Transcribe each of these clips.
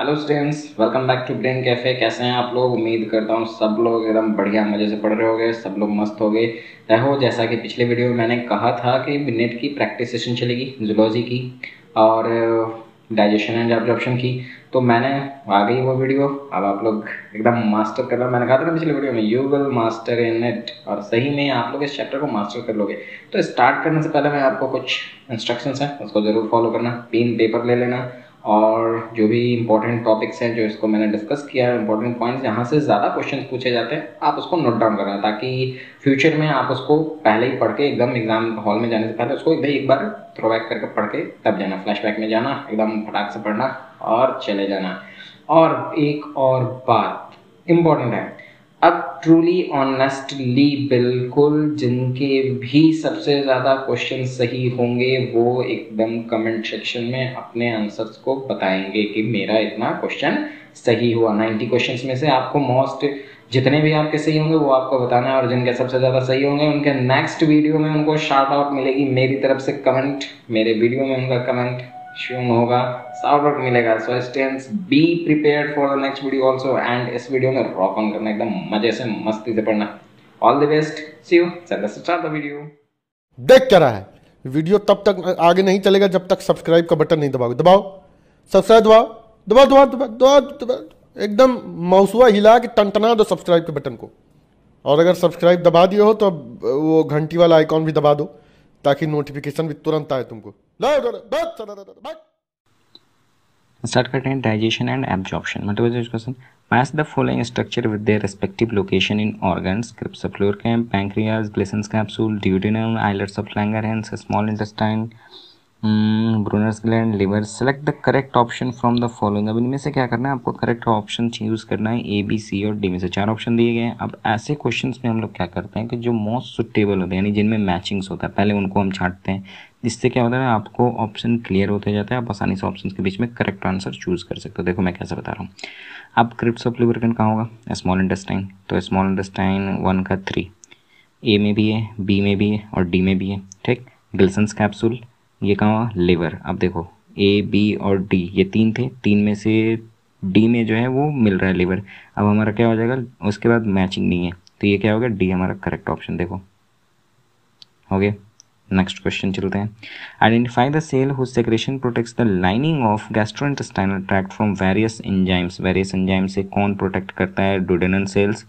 Hello students welcome back to Brain Cafe कैसे हैं आप लोग? उम्मीद करता हूँ सब लोग एकदम बढ़िया मज़े से पढ़ रहे होंगे, सब लोग मस्त हो गए रहो, जैसा कि पिछले वीडियो में मैंने कहा था कि नेट की प्रैक्टिस सेशन चलेगी जूलॉजी की, और डाइजेशन एंड एब्जॉर्प्शन की। तो मैंने, आ गई वो वीडियो अब आप लोग एकदम मास्टर कर लो मैंने कहा था ना पिछले वीडियो में you will master in it और सही में आप लोग इस चैप्टर को मास्टर कर लोगे। तो स्टार्ट करने से पहले मैं आपको कुछ इंस्ट्रक्शंस हैं, उसको ज़रूर फॉलो करना। पेन पेपर ले लेना। और जो भी इंपॉर्टेंट टॉपिक्स हैं जो इसको मैंने डिस्कस किया है इंपॉर्टेंट पॉइंट्स यहाँ से ज़्यादा क्वेश्चन पूछे जाते हैं, आप उसको नोट डाउन करना, ताकि फ्यूचर में आप उसको पहले ही पढ़ के एकदम एग्ज़ाम हॉल में जाने से पहले उसको भाई एक बार थ्रो बैक करके पढ़ के तब जाना फ्लैश में जाना, एकदम फटाक से पढ़ना और चले जाना। और एक और बात इंपॉर्टेंट है अब ट्रूली ऑनेस्टली बिल्कुल जिनके भी सबसे ज़्यादा क्वेश्चन सही होंगे, वो एकदम कमेंट सेक्शन में अपने आंसर्स को बताएँगे कि मेरा इतना क्वेश्चन सही हुआ। 90 क्वेश्चंस में से आपको मोस्ट जितने भी आपके सही होंगे, वो आपको बताना है और जिनके सबसे ज़्यादा सही होंगे, उनके नेक्स्ट वीडियो में उनको शार्ट आउट मिलेगी। मेरी तरफ़ से कमेंट मेरे वीडियो में उनका कमेंट शून होगा साउट आउट मिलेगा। So students be prepared for the next video also and इस वीडियो में रॉक ऑन करना एकदम मज़े से मस्ती से पढ़ना। All the best see you start the video देख क्या रहा है? वीडियो तब तक आगे नहीं चलेगा जब तक सब्सक्राइब का बटन नहीं दबाओगे। दबाओ। सब्सक्राइब दबाओ। दबाओ दबाओ दबाओ दबाओ दबाओ। एकदम मौसुआ हिला के टनटना दो सब्सक्राइब के बटन को। और अगर सब्सक्राइब दबा दिए हो तो वो घंटी वाला आइकॉन भी दबा दो, ताकि नोटिफिकेशन भी तुरंत आए तुमको। स्टार्ट करते हैं digestion and absorption question match the following structure with their respective location in organs pancreas capsule islets of small intestine gland liver select the correct option from the following अब इनमें से क्या करना है आपको करेक्ट ऑप्शन यूज़ करना है A B C और डी में से। चार ऑप्शन दिए गए हैं। अब ऐसे क्वेश्चंस में हम लोग क्या करते हैं कि जो मोस्ट सुटेबल होते हैं, यानी जिनमें मैचिंग्स होता है, पहले उनको हम छांटते हैं। जिससे क्या होता है, आपको ऑप्शन क्लियर होते जाता है, आप आसानी से ऑप्शन के बीच में करेक्ट आंसर चूज़ कर सकते हो। देखो, मैं कैसे बता रहा हूँ। अब क्रिप्स ऑफ़ लिबरकन कहाँ होगा? स्मॉल इंडस्टाइन तो स्मॉल इंडस्टाइन वन का थ्री ए में भी है बी में भी है और डी में भी है, ठीक? गिल्सन्स कैप्सूल ये कहाँ हुआ? लिवर अब देखो ए बी और डी ये तीन थे। तीन में से डी में जो है, वो मिल रहा है लिवर अब हमारा क्या हो जाएगा? उसके बाद मैचिंग नहीं है। तो ये क्या होगा डी हमारा करेक्ट ऑप्शन देखो। हो गया? नेक्स्ट क्वेश्चन चलते हैं identify the cell who secretion protects the lining of gastrointestinal tract from various enzymes various enzyme से कौन प्रोटेक्ट करता है? Duodenal cells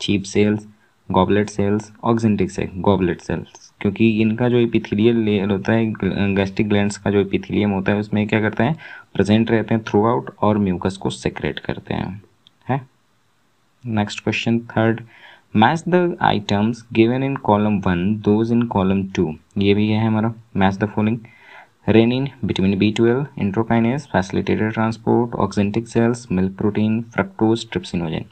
chief cells goblet cells oxyntic से गॉबलेट सेल्स क्योंकि इनका जो इपिथीलियल लेयर होता है गैस्ट्रिक ग्लैंड्स का जो इपिथीलियम होता है, उसमें क्या करते हैं? प्रेजेंट रहते हैं थ्रू आउट और म्यूकस को सेक्रेट करते हैं। है? Next question third match the items given in column one those in column two ये भी है हमारा match the following renin vitamin B twelve enterokinase facilitated transport oxyntic cells milk protein fructose trypsinogen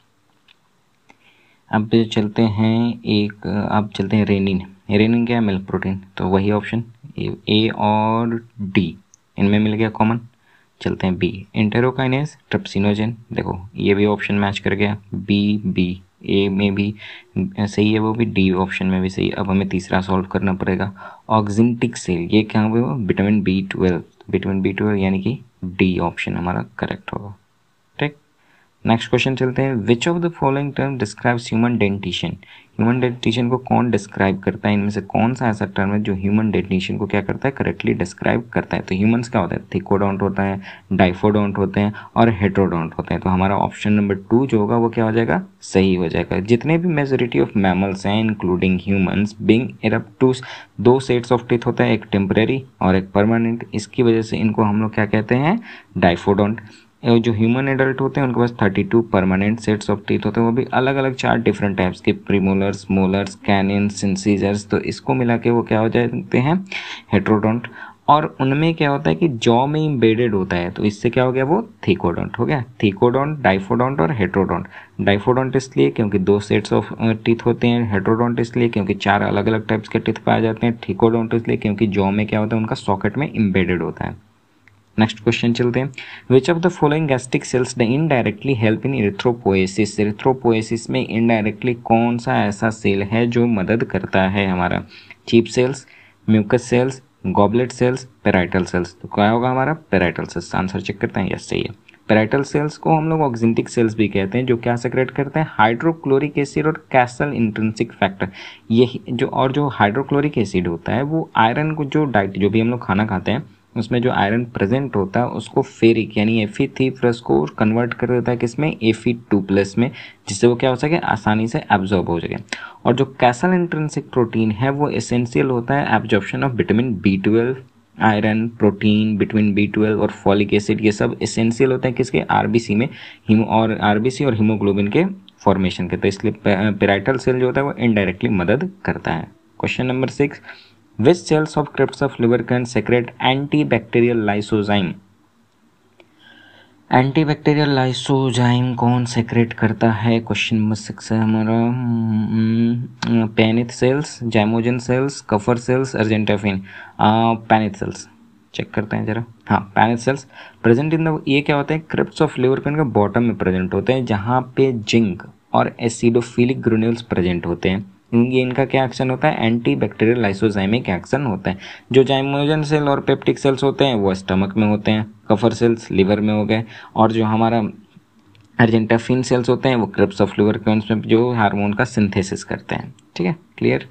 अब चलते हैं एक, अब चलते हैं रेनिन रेनिन क्या है? मिल्क प्रोटीन तो वही ऑप्शन ए और डी इनमें मिल गया कॉमन चलते हैं बी इंटेरोकाइनेस ट्रिप्सिनोजन देखो, ये भी ऑप्शन मैच कर गया. बी बी ए में भी, सही है वो भी डी ऑप्शन में भी सही है। अब हमें तीसरा सॉल्व करना पड़ेगा। ऑक्जिंटिक सेल ये क्या हुआ? Vitamin B twelve vitamin B twelve यानी कि डी ऑप्शन हमारा करेक्ट होगा। नेक्स्ट क्वेश्चन चलते हैं. Which of the following term describes human dentition human dentition को कौन डिस्क्राइब करता है? इनमें से कौन सा ऐसा टर्म है जो ह्यूमन डेंटिशन को क्या करता है? करेक्टली डिस्क्राइब करता है. तो ह्यूमंस क्या होता है? थिकोडोंट होता है डाइफोडोंट होते हैं और हेट्रोडोंट होते हैं. तो हमारा ऑप्शन नंबर टू जो होगा वो क्या हो जाएगा? सही हो जाएगा. जितने भी मेजोरिटी ऑफ़ मैमल्स हैं including humans being erupt to दो सेट्स ऑफ़ टीथ होता है, एक टेम्परेरी और एक परमानेंट इसकी वजह से इनको हम लोग क्या कहते हैं? डाइफोडोंट जो ह्यूमन एडल्ट होते हैं, उनके पास thirty two permanent sets of teeth होते हैं। वो भी अलग अलग चार डिफरेंट टाइप्स के प्रीमोलर्स मोलर्स कैनियंस सिंसीजर्स तो इसको मिला के वो क्या हो जाते हैं? हेट्रोडोंट और उनमें क्या होता है कि जॉ में इम्बेडेड होता है। तो इससे क्या हो गया वो? थीकोडोंट हो गया? थीकोडोंट डाइफोडोंट और हेट्रोडोंट डाइफोडोंट इसलिए क्योंकि दो सेट्स ऑफ़ टीथ होते हैं। हेट्रोडोंट इसलिए क्योंकि चार अलग अलग टाइप्स के टीथ पाए जाते हैं। थीकोडोंट इसलिए क्योंकि जॉ में क्या होता है? उनका सॉकेट में इम्बेडेड होता है। नेक्स्ट क्वेश्चन चलते हैं. Which of the following gastric cells the indirectly help in erythropoiesis erythropoiesis में इनडायरेक्टली कौन सा ऐसा सेल है जो मदद करता है हमारा? Chief cells mucus cells goblet cells parietal cells तो क्या होगा हमारा? पेराइटल सेल्स आंसर चेक करते हैं. यस सही है. पेराइटल सेल्स को हम लोग ऑक्जेंटिक सेल्स भी कहते हैं, जो क्या सेक्रेट करते हैं? हाइड्रोक्लोरिक एसिड और कैसल इंट्रेंसिक फैक्टर यही जो, और जो हाइड्रोक्लोरिक एसिड होता है, वो आयरन को, जो डाइट जो भी हम लोग खाना खाते हैं उसमें जो आयरन प्रेजेंट होता है, उसको फेरिक यानी एफ़ थ्री प्लस को कन्वर्ट कर देता है किसमें? एफ़ टू प्लस में, जिससे वो क्या हो सके? आसानी से एब्जॉर्ब हो सके। और जो कैसल इंट्रेंसिक प्रोटीन है, वो एसेंशियल होता है absorption of vitamin B twelve iron protein between B twelve और फॉलिक एसिड ये सब एसेंशियल होते हैं किसके? आरबीसी में हिमो और आरबीसी और हीमोग्लोबिन के फॉर्मेशन के। तो इसलिए पेराइटल सेल जो होता है, वो इनडायरेक्टली मदद करता है। Question number six which cells of crypts of Lieberkuhn secrete antibacterial lysozyme कौन सेक्रेट करता है? क्वेश्चन नंबर सिक्स है हमारा। Paneth cells zymogen cells Kupffer cells argentaffin Paneth cells check करते हैं जरा। हाँ Paneth cells present in the ये क्या होता है? क्रिप्स ऑफ़ लिवर कैन का बॉटम में प्रेजेंट होते हैं, जहाँ पे जिंक और एसिडोफिलिक ग्रेन्यूल्स प्रेजेंट होते हैं। ये इनका क्या एक्शन होता है? एंटी बैक्टीरियल लाइसोजाइमिक एक्शन होता है, जो जाइमोजन सेल और पेप्टिक सेल्स होते हैं, वो स्टमक में होते हैं, कफर सेल्स लिवर में हो गए, और जो हमारा अर्जेंटाफिन सेल्स होते हैं, वो क्रिप्स ऑफ़ लिवर में, जो हार्मोन का सिंथेसिस करते हैं। ठीक है? Clear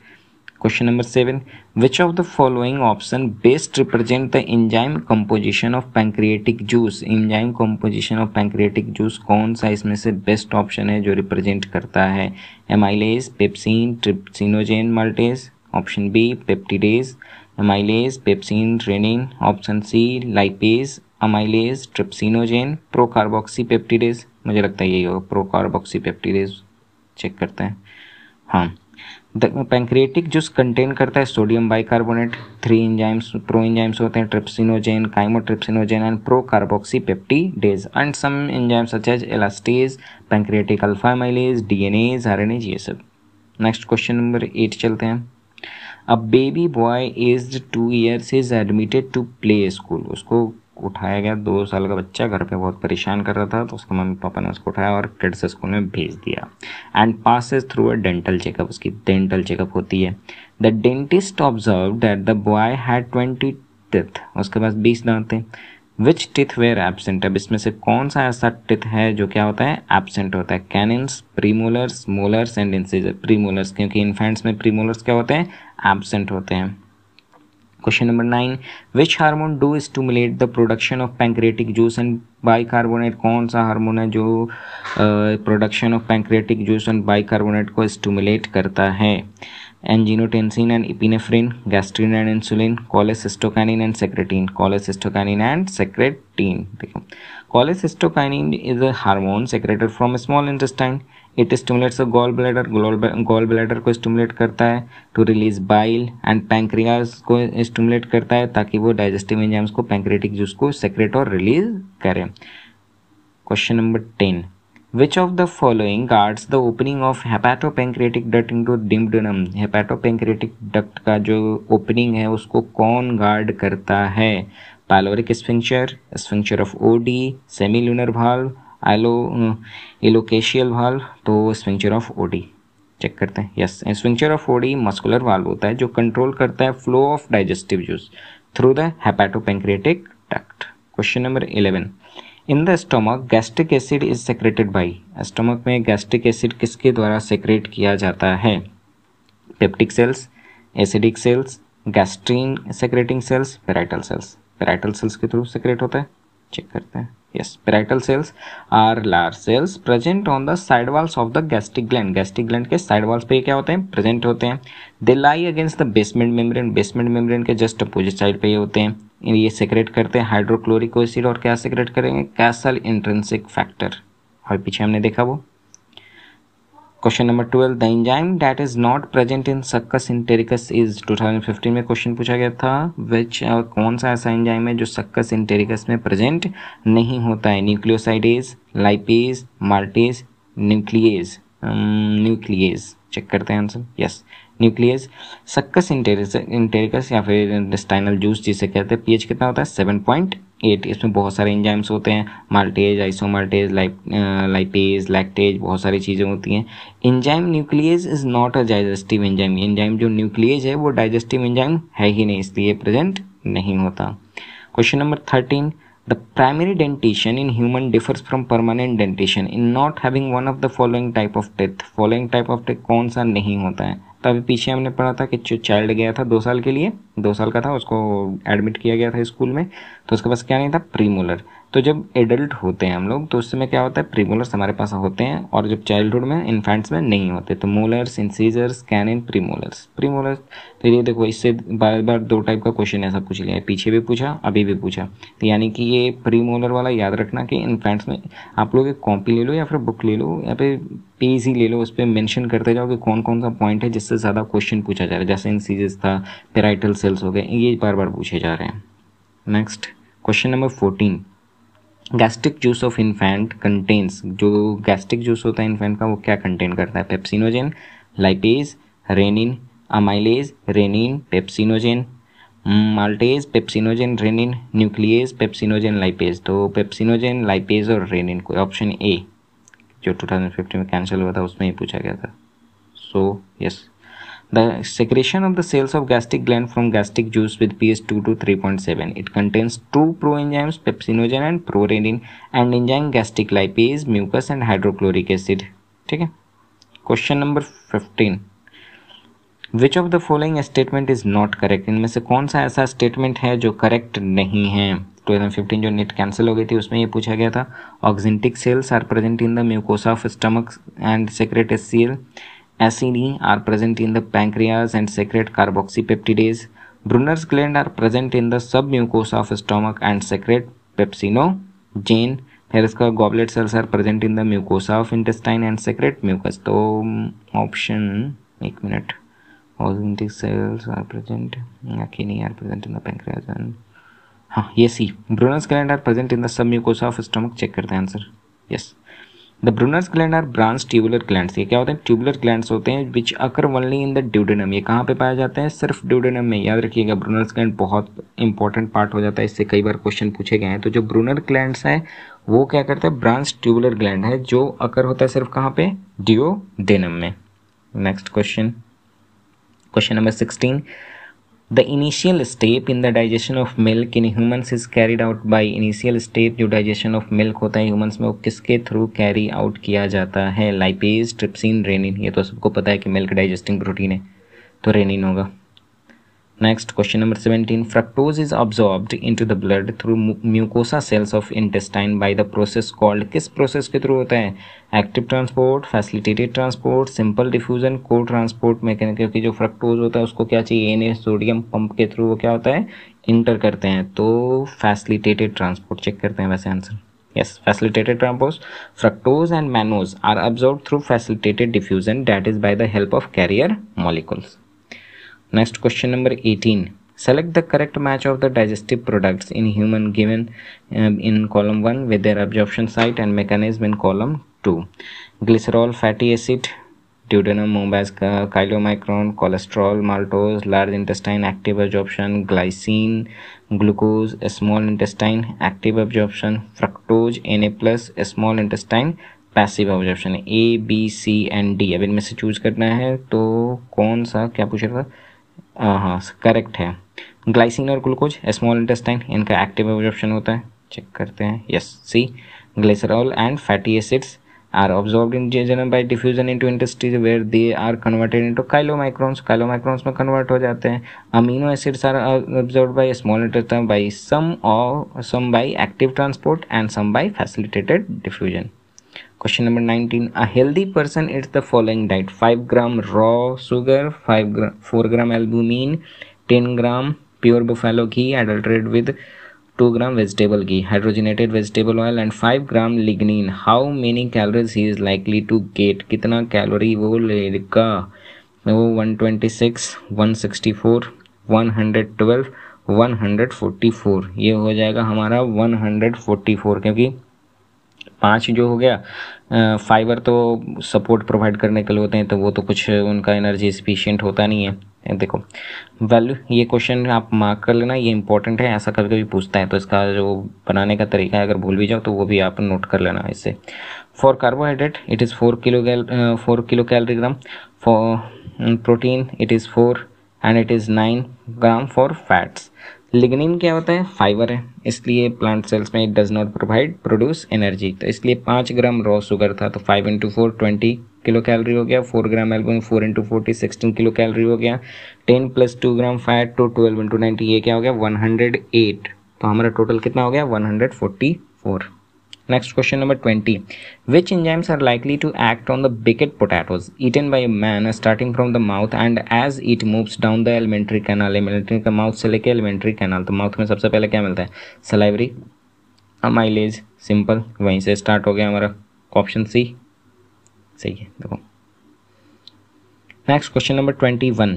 Question number 7. Which of the following option best represent the enzyme composition of pancreatic juice? Enzyme composition of pancreatic juice कौन सा इसमें से बेस्ट ऑप्शन है जो रिप्रेजेंट करता है? Amylase pepsin trypsinogen maltase option B peptidase amylase pepsin rennin option C lipase amylase trypsinogen procarboxypeptidase मुझे लगता है यही होगा प्रोकार्बोक्सी पेप्टिडेज चेक करते हैं। हाँ। पैंक्रिएटिक जूस कंटेन करता है sodium bicarbonate three enzymes pro enzymes होते हैं trypsinogen chymotrypsinogen and procarboxypeptidase and some enzymes such as elastase pancreatic alpha amylase DNase RNase ये सब। नेक्स्ट क्वेश्चन नंबर एट चलते हैं। अब baby boy age two years is admitted to play school उसको उठाया गया, दो साल का बच्चा घर पे बहुत परेशान कर रहा था तो उसके मम्मी पापा ने उसको उठाया और किड्स स्कूल में भेज दिया। And passes through a dental checkup उसकी डेंटल चेकअप होती है। The dentist observed that the boy had twenty teeth उसके पास बीस दांत थे। विच टिथ वेयर एबसेंट अब इसमें से कौन सा ऐसा टिथ है जो क्या होता है? एबसेंट होता है। Canines premolars molars and incisor premolars क्योंकि इन्फेंट्स में प्रीमोलर्स क्या होते हैं? एबसेंट होते हैं। Question number 9 which hormone do stimulate the production of pancreatic juice and bicarbonate? कौन सा हार्मोन है जो production of pancreatic juice and bicarbonate को स्टिमुलेट करता है? Angiotensin and epinephrine gastrin and insulin cholecystokinin and secretin cholecystokinin and secretin देखो cholecystokinin is a hormone secreted from small intestine it stimulates gall bladder gall bladder को stimulate करता है to release bile and pancreas को stimulate करता है ताकि वो digestive enzymes को पैंक्रेटिक जूस को सेक्रेट और रिलीज़ करें। Question number ten which of the following guards the opening of hepatopancreatic duct into डिम्बडनम hepatopancreatic duct का जो ओपनिंग है, उसको कौन गार्ड करता है? Pyloric sphincter sphincter of Oddi semilunar valve yellow ileocaecal valve तो स्विंचर ऑफ़ ओडी चेक करते हैं। Yes sphincter of Oddi muscular valve होता है, जो कंट्रोल करता है flow of digestive juice through the hepatopancreatic duct question number eleven in the stomach gastric acid is secreted by stomach में gastric acid किसके द्वारा सेक्रेट किया जाता है? Peptic cells acidic cells gastrin secreting cells parietal cells parietal cells के through secrete होता है check करते हैं। Yes parietal cells are large cells present on the side walls of the gastric gland gastric gland के side walls पे क्या होते हैं present होते हैं they lie against the basement membrane basement membrane के just opposite side पे ये होते हैं ये सेक्रेट करते हैं हाइड्रोक्लोरिक एसिड और क्या सेक्रेट करेंगे कैसल इंट्रेंसिक फैक्टर और पीछे हमने देखा वो question number twelve the enzyme that is not present in succus entericus is 2015 में क्वेश्चन पूछा गया था विच uh, कौन सा ऐसा एंजाइम है जो सक्कस इंटेरिकस में प्रेजेंट नहीं होता है? Nucleosidase lipase maltase nuclease nuclease check करते हैं answer yes nucleus succus entericus या फिर इंटेस्टाइनल जूस जिसे कहते हैं पीएच कितना होता है? सेवन पॉइंट एट इसमें बहुत सारे इंजाइम्स होते हैं माल्टेज आइसोमाल्टेज लाइपेज लैक्टेज बहुत सारी चीज़ें होती हैं। Enzyme nucleus is not a digestive enzyme enzyme जो न्यूक्लियस है, वो डाइजेस्टिव इंजाइम है ही नहीं, इसलिए प्रेजेंट नहीं होता। Question number thirteen The primary dentition in human differs from permanent dentition in not having one of the following type of teeth. Following type of teeth कौन सा नहीं होता है? तो अभी पीछे हमने पढ़ा था कि जो चाइल्ड गया था दो साल के लिए, दो साल का था, उसको एडमिट किया गया था स्कूल में तो उसके पास क्या नहीं था? प्रीमोलर तो जब एडल्ट होते हैं हम लोग तो उस समय क्या होता है प्रीमोलर्स हमारे पास होते हैं और जब चाइल्डहुड में इन्फेंट्स में नहीं होते तो molars incisors canine premolars premolars तो ये देखो, इससे बार बार दो टाइप का क्वेश्चन ऐसा पूछ लिया है। पीछे भी पूछा, अभी भी पूछा। तो यानी कि ये प्रीमोलर वाला याद रखना कि इन्फेंट्स में आप लोग एक कॉपी ले लो या फिर बुक ले लो, या फिर पेज ही ले लो, उस पर मैंशन करते जाओ कि कौन कौन सा पॉइंट है जिससे ज़्यादा क्वेश्चन पूछा जा रहा है। जैसे इंसीजर्स था पेराइटल सेल्स हो गए, ये बार बार पूछे जा रहे हैं। Next question number fourteen gastric juice of infant contains, जो गैस्ट्रिक जूस होता है इन्फेंट का, वो क्या कंटेन करता है? Pepsinogen lipase rennin amylase rennin pepsinogen maltase pepsinogen rennin nucleus pepsinogen lipase तो पेप्सिनोजेन लाइपेज और रेनिन को ऑप्शन ए जो 2015 में कैंसिल हुआ था, उसमें ही पूछा गया था। So yes The secretion of the cells of gastric gland from gastric juice with pH 2 to 3.7. It contains two proenzymes, pepsinogen and prorenin, and enzyme gastric lipase, mucus and hydrochloric acid. ठीक है question number 15 which of the following statement is not correct इनमें से कौन सा ऐसा statement है जो correct नहीं है 2015 जो नेट कैंसिल हो गई थी उसमें ये पूछा गया था oxyntic cells are present in the mucosa of stomach and secrete HCl Acini are present in the pancreas and secrete carboxypeptidase. Brunner's gland are present in the submucosa of stomach and secrete pepsinogen. फिर इसका goblet cells are present in the mucosa of intestine and secrete mucus तो option एक minute oxyntic cells are present नहीं are present in the pancreas and हाँ ये C Brunner's gland are present in the submucosa of stomach check करते हैं answer yes the Brunner's gland are branch tubular gland ये क्या होते हैं? Tubular gland होते हैं which occur only in the duodenum ये कहाँ पे पाए जाते हैं? सिर्फ़ ड्यूडेनम में। याद रखिएगा ब्रूनर्स ग्लैंड बहुत इंपॉर्टेंट पार्ट हो जाता है। इससे कई बार क्वेश्चन पूछे गए हैं। तो जो ब्रूनर ग्लैंड है, वो क्या करता है? ब्रांच ट्यूबुलर ग्लैंड है, जो अकर होता है सिर्फ़ कहाँ पे? डिओडेनम में। Next question question number sixteen The initial step in the digestion of milk in humans is carried out by initial step जो digestion of milk होता है humans में वो किसके through carry out किया जाता है lipase, trypsin, रेनिन ये तो सबको पता है कि milk digesting protein है तो रेनिन होगा Next, question number 17. Fructose is absorbed into the blood through mucosa cells of intestine by the process called किस process के through होता है transport facilitated transport simple diffusion को ट्रांसपोर्ट मैकेनिक क्योंकि जो फ्रक्टोज होता है उसको क्या चाहिए एनए सोडियम पंप के थ्रू वो क्या होता है इंटर करते हैं तो फैसिलिटेटेड ट्रांसपोर्ट चेक करते हैं वैसे answer yes facilitated transport fructose and mannose are absorbed through facilitated diffusion that is by the help of carrier molecules Next question number 18. Select the correct match of the digestive products in human given um, in column 1 with their absorption site and mechanism in column 2. Glycerol, fatty acid, duodenum, mombas, chylomicron, cholesterol, maltose, large intestine, active absorption, glycine, glucose, small intestine, active absorption, fructose, Na+, small intestine, passive observation A B C and D अब इनमें से choose करना है तो कौन सा क्या पूछ रहा था हाँ करेक्ट है। ग्लाइसिन और ग्लूकोज स्मॉल इंटेस्टाइन इनका एक्टिव ऑब्जॉर्प्शन होता है। चेक करते हैं। Yes C glycerol and fatty acids are absorb in general by diffusion into industries where they are converted into chylomicrons chylomicrons में कन्वर्ट हो जाते हैं। Amino acids are absorb by small intestine by some by active transport and some by facilitated diffusion question number 19 a healthy person it's the following diet five gram raw sugar five gram 4 gram albumin ten gram pure buffalo ghee adulterate with two gram vegetable ghee hydrogenated vegetable oil and five gram lignin how many calories he is likely to get कितना calorie वो लेगा वो 126 164 112 144 ये हो जाएगा हमारा 144 क्योंकि पाँच जो हो गया फाइबर तो सपोर्ट प्रोवाइड करने के लिए होते हैं तो वो तो कुछ उनका एनर्जी स्फिशियंट होता नहीं है। देखो वैल्यू ये क्वेश्चन आप मार्क कर लेना, ये इंपॉर्टेंट है, ऐसा कभी कभी पूछता है तो इसका जो बनाने का तरीका है, अगर भूल भी जाओ तो वो भी आप नोट कर लेना इससे। For carbohydrate it is four kilo cal four kilo calorie gram for protein it is four and it is nine gram for fats lignin क्या होता है? फाइबर है। इसलिए प्लांट सेल्स में it does not provide produce energy तो इसलिए पाँच gram raw sugar था तो five into four twenty kilo calorie हो गया four gram album four into forty sixteen kilo calorie हो गया ten plus two gram fat two twelve into ninety ये क्या हो गया? वन हंड्रेड एट तो हमारा टोटल कितना हो गया? One hundred forty four next question number twenty which enzymes are likely to act on the baked potatoes eaten by man starting from the mouth and as it moves down the alimentary canal alimentary का mouth से लेके alimentary canal तो mouth में सबसे पहले क्या मिलता है? सलाइवरी माइलेज सिंपल वहीं से स्टार्ट हो गया हमारा ऑप्शन सी सही है, देखो। Next question number twenty one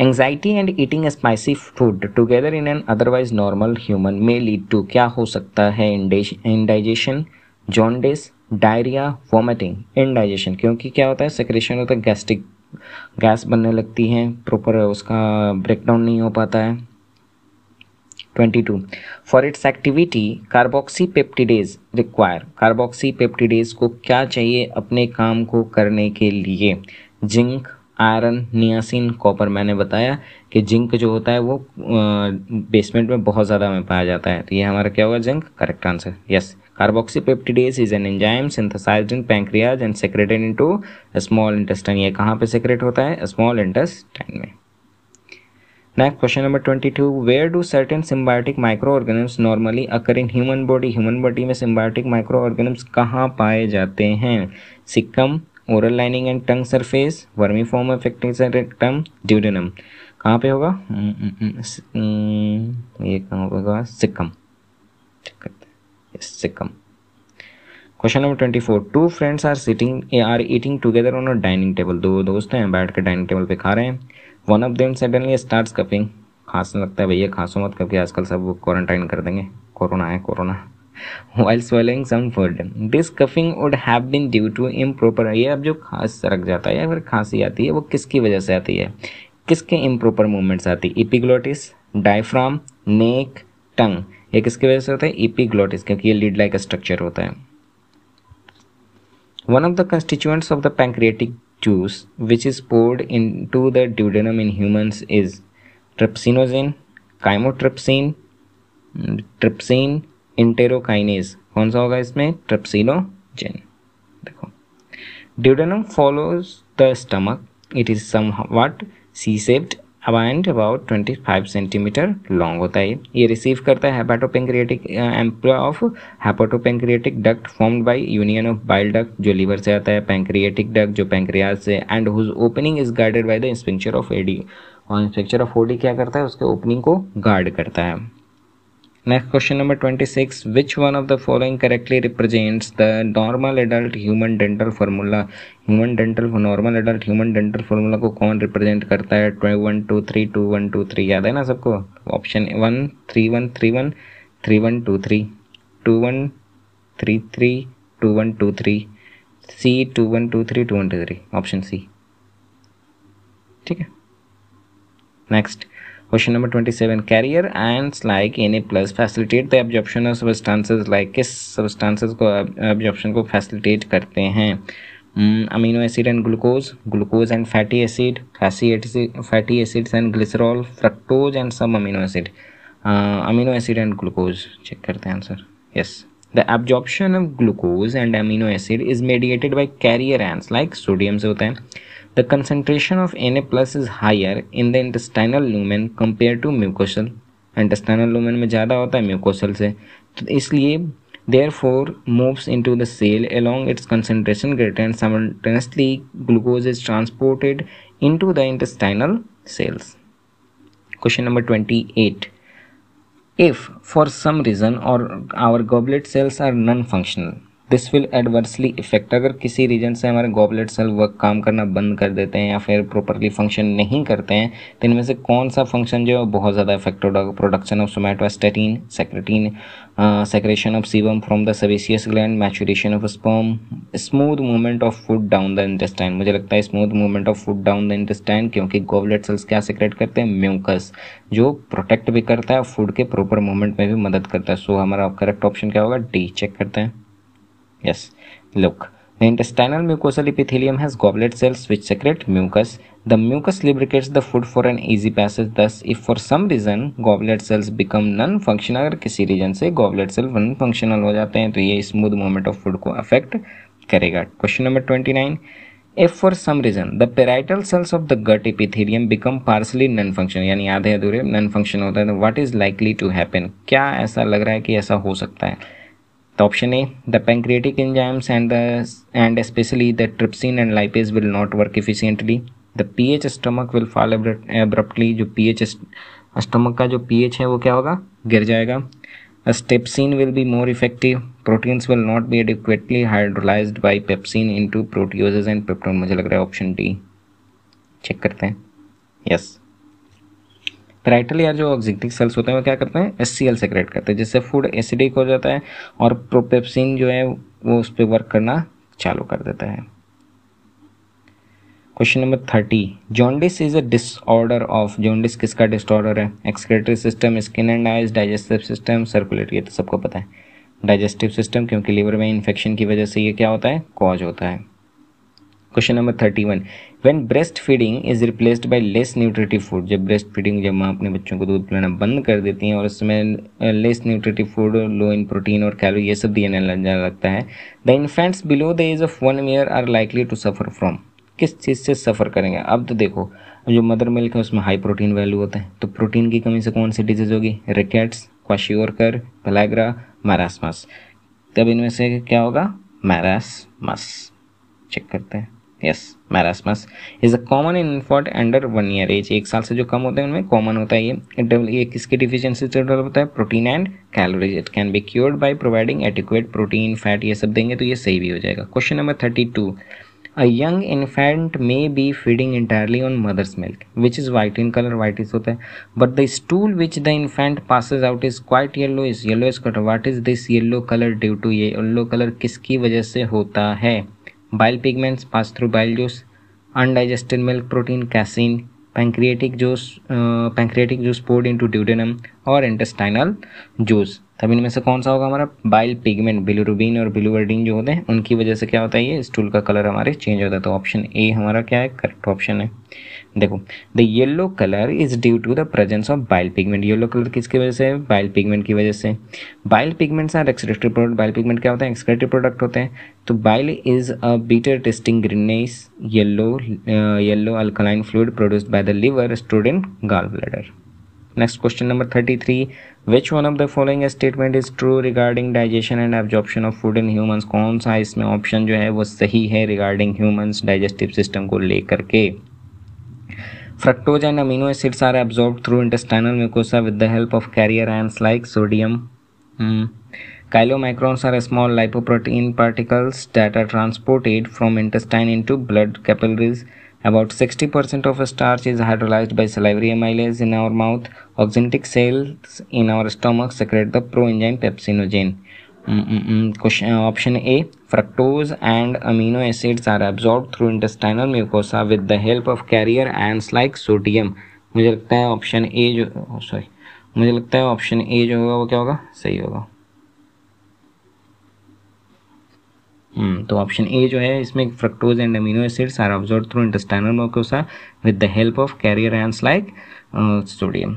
anxiety and eating spicy food together in an otherwise normal human में लीड टू क्या हो सकता है indigestion jaundice diarrhoea vomiting indigestion क्योंकि क्या होता है सेक्रेशन होता है गैस्ट्रिक गैस बनने लगती है प्रॉपर उसका ब्रेकडाउन नहीं हो पाता है। 22 for its activity carboxypeptidase require carboxypeptidase को क्या चाहिए अपने काम को करने के लिए? जिंक आयरन, नियासिन, कॉपर, मैंने बताया कि जिंक जो होता है वो बेसमेंट में बहुत ज़्यादा में पाया जाता है। तो ये हमारा क्या होगा zinc? Correct answer yes carboxypeptidase is an enzyme synthesised in pancreas and secreted into small intestine ये कहाँ पे सेक्रेट होता है? स्मॉल इंटेस्टाइन में। Next question number 22 where do certain symbiotic microorganisms normally occur in human body? Human body में symbiotic microorganisms कहाँ पाए जाते हैं? Caecum oral lining and tongue surface vermiform affecting rectum duodenum कहाँ पे होगा? हम्म, हम्म, हम्म, ये कहाँ होगा? Caecum. Caecum. Question number twenty four two friends are sitting are eating together on a dining table दो दोस्त हैं बैठ कर डाइनिंग टेबल पे खा रहे हैं। One of them suddenly start coughing खांसने लगता है भैया खांसो मत क्योंकि आजकल सब क्वारंटाइन कर देंगे। कोरोना है corona. While swallowing some food. This coughing would have been due to improper ये अब जो खांस रख जाता है या फिर खांसी आती है वो किसकी वजह से आती है किसके इम्प्रॉपर मूवमेंट्स आती है इपीग्लोटिस डायफ्राम नेक टंग ये किसकी वजह से होता है इपीग्लोटिस क्योंकि ये लीड लाइक स्ट्रक्चर होता है one of the constituents of the pancreatic juice which is poured into the duodenum in humans is trypsinogen, chymotrypsin, trypsin, enterokinase. कौन सा होगा इसमें? ट्रिप्सिनोजेन देखो। Duodenum follows the stomach. It is somewhat c-shaped abound about twenty five centimetre long होता है ये। Receive करता है hepatopancreatic ampulla of hepatopancreatic duct formed by union of bile duct जो लीवर से आता है पेंक्रियाटिक डक्ट जो पेंक्रियाज से and whose opening is guarded by the sphincter of Oddi और इंस्पेक्चर ऑफ़ ओडी क्या करता है? उसके ओपनिंग को गार्ड करता है। Next question number twenty six which one of the following correctly represents the normal adult human dental formula human dental normal adult human dental formula को कौन रिप्रेजेंट करता है? Twenty one two three two one two three याद है ना सबको? Option one three one three one three one two three two one three three two one two three C two one two three two one two three option C ठीक है? Next question number twenty seven carrier and like N A plus facilitate the absorption of substances like किस substances को absorption को facilitate करते हैं? Amino acid and glucose glucose and fatty acid fatty acid and glycerol fructose and some amino acid amino acid and glucose check करते हैं answer yes the absorption of glucose and amino acid is mediated by carrier and like sodium से होते हैं. The concentration of Na plus is higher in the intestinal lumen compared to mucosal. Intestinal lumen में ज़्यादा होता है mucosal से तो इसलिए therefore moves into the cell along its concentration greater and simultaneously glucose is transported into the intestinal cells. Question number 28. If for some reason or our goblet cells are non-functional this will adversely affect अगर किसी reason से हमारे goblet cell work काम करना बंद कर देते हैं या फिर प्रॉपरली फ़ंक्शन नहीं करते हैं तो इनमें से कौन सा फ़ंक्शन जो है बहुत ज़्यादा इफ़ेक्ट होगा? Production of somatostatin secretin secretion of sebum from the सवेसियस gland maturation of sperm smooth movement of food down the intestine मुझे लगता है smooth movement of food down the intestine क्योंकि गॉबलेट सेल्स क्या सेक्रेट करते हैं? Mucus जो protect भी करता है फ़ूड के प्रॉपर मूवमेंट में भी मदद करता है। सो so, हमारा करेक्ट ऑप्शन क्या होगा? डी चेक करते हैं। Yes look The intestinal mucosal epithelium has goblet cells which secrete mucus. The mucus lubricates the food for an easy passage. Thus, if for some reason goblet cells become non-functional, अगर किसी reason से goblet cell non-functional हो जाते हैं तो ये smooth movement of food को affect करेगा Question number 29. If for some reason the parietal cells of the gut epithelium become partially non-functional यानी आधे अधूरे non-functional होता है तो what is likely to happen? क्या ऐसा लग रहा है कि ऐसा हो सकता है the option A, the pancreatic enzymes and the and especially the trypsin and lipase will not work efficiently. The pH stomach will fall abruptly. जो pH stomach का जो pH है वो क्या होगा गिर जाएगा Stepsin will be more effective. Proteins will not be adequately hydrolyzed by pepsin into proteases and peptone. मुझे लग रहा है ऑप्शन डी चेक करते हैं यस yes. पेराइटल या जो ऑक्जिटिक सेल्स होते हैं, वो क्या करते हैं? एस सी एल सेक्रेट करते हैं, जिससे फ़ूड एसिडिक हो जाता है और प्रोपेप्सिन जो है, वो उस पर वर्क करना चालू कर देता है। Question number thirty jaundice is a disorder of jaundice किसका डिसऑर्डर है? Excretory system skin and eyes digestive system circulatory तो सबको पता है। डाइजेस्टिव सिस्टम क्योंकि लीवर में इन्फेक्शन की वजह से ये क्या होता है? कॉज होता है। Question number thirty one when breast feeding is replaced by less nutritive food जब ब्रेस्ट फीडिंग जब माँ अपने बच्चों को दूध पिलाना बंद कर देती हैं और उसमें less nutritive food low in protein और कैलोरी ये सब दिया जाने लगता है। The infants below the age of one year are likely to suffer from किस चीज़ से सफ़र करेंगे? अब तो देखो जो मदर मिल्क है, उसमें हाई प्रोटीन वैल्यू होता है। तो प्रोटीन की कमी से कौन सी डिज़ीज़ होगी? रिकेट्स क्वाशियोरकर पेलाग्रा मैरासमस तब इनमें से क्या होगा? मैरासमस चेक करते हैं। Yes marasmus is a common in infant under one year age एक साल से जो कम होते हैं उनमें कॉमन होता है ये। ये किसकी डिफिशियंसी से डेवलप होता है? Protein and calories it can be cured by providing adequate protein fat ये सब देंगे तो ये सही भी हो जाएगा। Question number thirty a young infant may be feeding entirely on mother's milk which is white in colour white is होता है। But the stool which the infant passes out is quite yellow is yellow is cut what is this yellow colour due to ये yellow colour किसकी वजह से होता है? Bile pigments pass through bile juice undigested milk protein casein pancreatic juice pancreatic juice poured into duodenum और intestinal juice तब इनमें से कौन सा होगा हमारा? बाइल पिगमेंट बिलूरुबिन और बिलूवर्डिन जो होते हैं, उनकी वजह से क्या होता है? ये स्टूल का कलर हमारे चेंज होता है। तो ऑप्शन ए हमारा क्या है? करेक्ट ऑप्शन है। देखो the yellow colour is due to the presence of bile pigment yellow colour किसकी वजह से? बाइल पिगमेंट की वजह से। Bile pigments are excretory product bile pigment क्या होता है? एक्सक्रेटरी प्रोडक्ट होते हैं। तो bile is a bitter tasting greenish yellow yellow alkaline fluid produced by the liver stored in gallbladder next question number thirty three which one of the following statement is true regarding digestion and absorption of food in humans कौन सा इसमें option जो है वो सही है regarding humans digestive system को लेकर के? Fructose and amino acids are absorbed through intestinal mucosa with the help of carrier ions like sodium. Mm. Chylomicrons are small lipoprotein particles that are transported from intestine into blood capillaries. About 60% of starch is hydrolyzed by salivary amylase in our mouth. Oxyntic cells in our stomach secrete the proenzyme pepsinogen. Question option A, fructose and amino acids are absorbed through intestinal mucosa with the help of carrier ions like sodium. मुझे लगता है option A जो sorry मुझे लगता है option A जो होगा वो क्या होगा? सही होगा। हम्म तो ऑप्शन ए जो है, इसमें fructose and amino acids are absorbed through intestinal mucosa with the help of carrier ions like sodium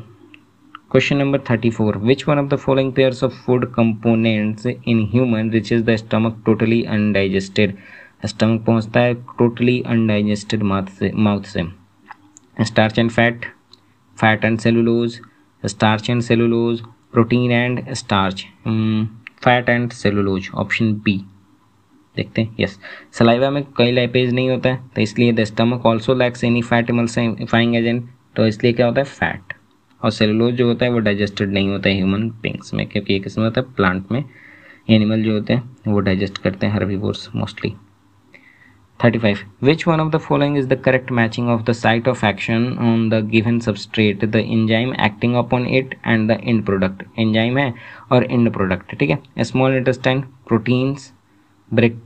Question number 34. Which one of the following pairs of food components in human reaches the stomach totally undigested? Stomach पहुँचता है totally undigested mouth से mouth से. Starch and fat fat and cellulose starch and cellulose protein and starch fat and cellulose option B देखते हैं yes saliva में कई lipase नहीं होता है तो इसलिए the stomach also lacks any fat emulsifying agent तो इसलिए क्या होता है? फैट और सेलुलोज जो होता है वो डाइजेस्टेड नहीं होता है ह्यूमन बींग्स में क्योंकि ये किसमें होता है प्लांट में एनिमल जो होते हैं वो डाइजेस्ट करते हैं herbivores mostly 35 which one of the following is the correct matching of the site of action on the given substrate the enzyme acting upon it and the end product enzyme है और end product ठीक है small intestine proteins break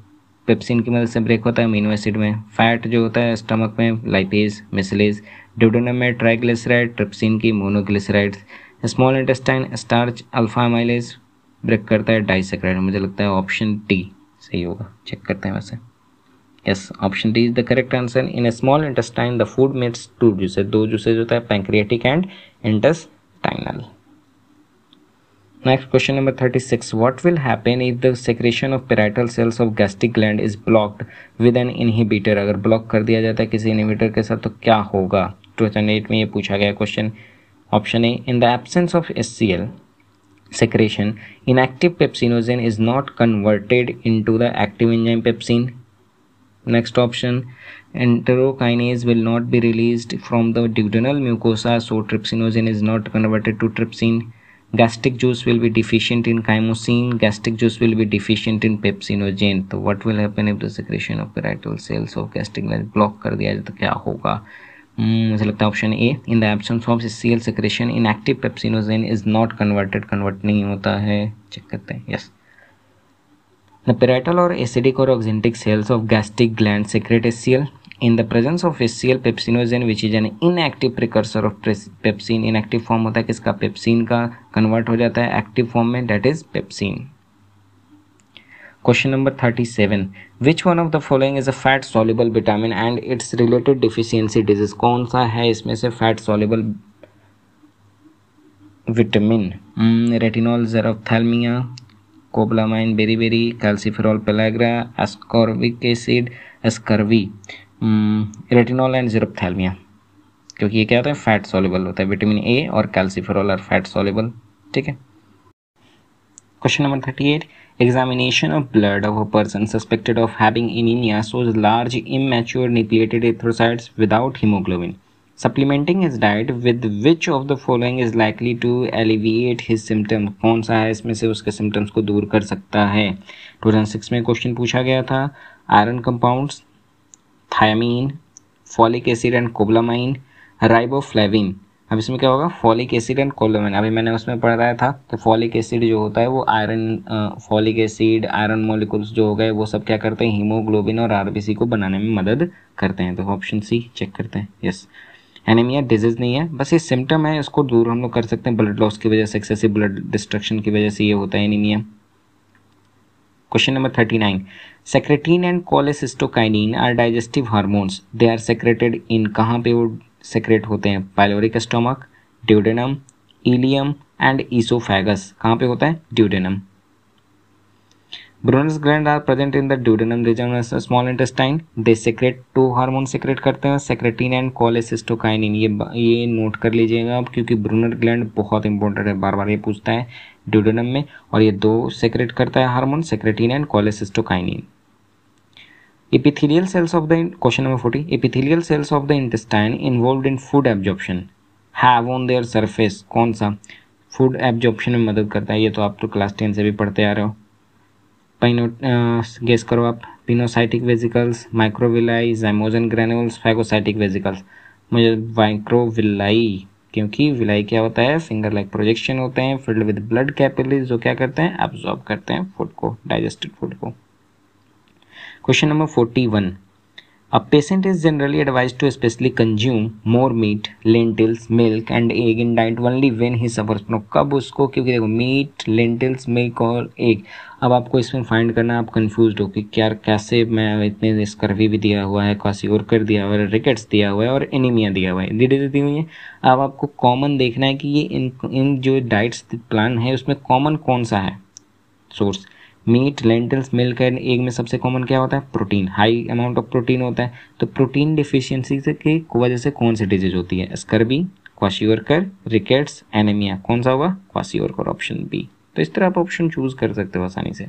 pepsin की मदद से break होता है amino acid में फैट जो होता है स्टमक में लाइपेज मिसलेज ड्यूडोनमेट ट्राइग्लिसराइड ट्रिप्सिन की monoglyceride small intestine starch alpha break करता है डाइसेक्राइड मुझे लगता है ऑप्शन टी सही होगा। चेक करते हैं वैसे। Yes option D is the correct answer in a small intestine the food meets two juices दो जूसेज होता है pancreatic and intestinal next question number thirty six what will happen if the secretion of parietal cells of gastric gland is blocked with an inhibitor अगर block कर दिया जाता है किसी inhibitor के साथ तो क्या होगा? 2008 में ये पूछा गया question option A in the absence of S C L secretion inactive pepsinogen is not converted into the active enzyme pepsin next option enterokinase will not be release from the duodenal mucosa so trypsinogen is not converted to trypsin gastric juice will be deficient in chymosin gastric juice will be deficient in pepsinogen तो what will happen if the secretion of parietal cells of gastric block कर दिया जाए तो क्या होगा? मुझे लगता है option A in the absence of C L secretion inactive pepsinogen is not converted convert नहीं होता है. चेक करते हैं. यस द पेराइटल और एसिडिक और oxyntic cells of gastric gland secrete S C L in the presence of S C L pepsinogen which is an inactive precursor of pepsin inactive form होता है किसका? Pepsin का convert हो जाता है. Active form में that is pepsin Question number 37. Which one of the following is a fat soluble vitamin and its related deficiency disease? कौन सा है इसमें से fat soluble vitamin? Retinol xerophthalmia cobalamin beriberi calciferol pellagra ascorbic acid scurvy retinol and xerophthalmia क्योंकि ये क्या होता है फैट सॉल्युबल होता है विटामिन ए और कैल्सीफेरॉल और फैट सॉल्युबल ठीक है question number thirty eight Examination of blood of a person suspected of having anemia shows large immature nucleated erythrocytes without hemoglobin. Supplementing his diet with which of the following is likely to alleviate his symptoms? कौन सा है इसमें से उसके symptoms को दूर कर सकता है 2006 में क्वेश्चन पूछा गया था iron compounds thiamine folic acid and cobalamin riboflavin अब इसमें क्या होगा? फॉलिक एसिड एंड कोलोमिन अभी मैंने उसमें पढ़ाया था तो फॉलिक एसिड जो होता है वो iron folic acid iron molecules जो हो गए, वो सब क्या करते हैं? हीमोग्लोबिन और आरबीसी को बनाने में मदद करते हैं। तो ऑप्शन सी चेक करते हैं। यस एनीमिया डिज़ीज़ नहीं है। बस ये सिम्टम है, इसको दूर हम लोग कर सकते हैं ब्लड लॉस की वजह से एक्सेसिव ब्लड डिस्ट्रक्शन की वजह से ये होता है anaemia question number thirty nine secretin and cholecystokinin are digestive hormones they are secreted in कहाँ पे वो सेक्रेट होते हैं। Pyloric stomach duodenum ileum and oesophagus कहाँ पे होता है? Duodenum Brunner's gland are present in the duodenum region small intestine they secrete two hormone secrete करते हैं सेक्रेटिन एंड कोलेसिस्टोकाइनिन ये ये नोट कर लीजिएगा आप, क्योंकि ब्रूनर ग्लैंड बहुत इंपॉर्टेंट है बार बार ये पूछता है ड्यूडेनम में। और ये दो सेक्रेट करता है hormone secretin and cholecystokinin epithelial cells of the question number 40 epithelial cells of the intestine involved in food absorption have on their surface कौन सा? फ़ूड एब्जॉर्प्शन में मदद करता है। ये तो आप तो क्लास टेन से भी पढ़ते आ रहे हो। पाइनो गेस करो आप। Pinocytic vesicles microvilli zymogen granules phagocytic vesicles मुझे माइक्रोविलाई क्योंकि विलाई क्या होता है? फिंगर लाइक प्रोजेक्शन होते हैं। फिल्ड विद ब्लड कैपिलरीज जो क्या करते हैं? एब्जॉर्ब करते हैं फ़ूड को डाइजेस्टेड फ़ूड को। Question number 41. A patient is generally advised to especially consume more meat, lentils, milk and egg in diet only when he suffers. From कब उसको क्योंकि देखो मीट लेंटिल्स मिल्क और एग अब आपको इसमें फाइंड करना आप कंफ्यूज हो कि क्या कैसे मैं इतने स्कर्वी भी दिया हुआ है कासी और कर दिया हुआ है रिकेट्स दिया हुआ है और एनीमिया दिया हुआ है। धीरे दी हुई है अब आपको कॉमन देखना है कि ये इन इन जो डाइट्स प्लान है उसमें कॉमन कौन सा है? Source meat, lentils, milk and egg में सबसे कॉमन क्या होता है? Protein. High amount of protein होता है। तो प्रोटीन डिफिशियंसी से की वजह से कौन सी डिज़ीज़ होती है? स्कर्बी क्वाशियोरकर रिकेट्स एनेमिया कौन सा होगा? क्वाशियोरकर ऑप्शन बी तो इस तरह आप ऑप्शन चूज़ कर सकते हो आसानी से।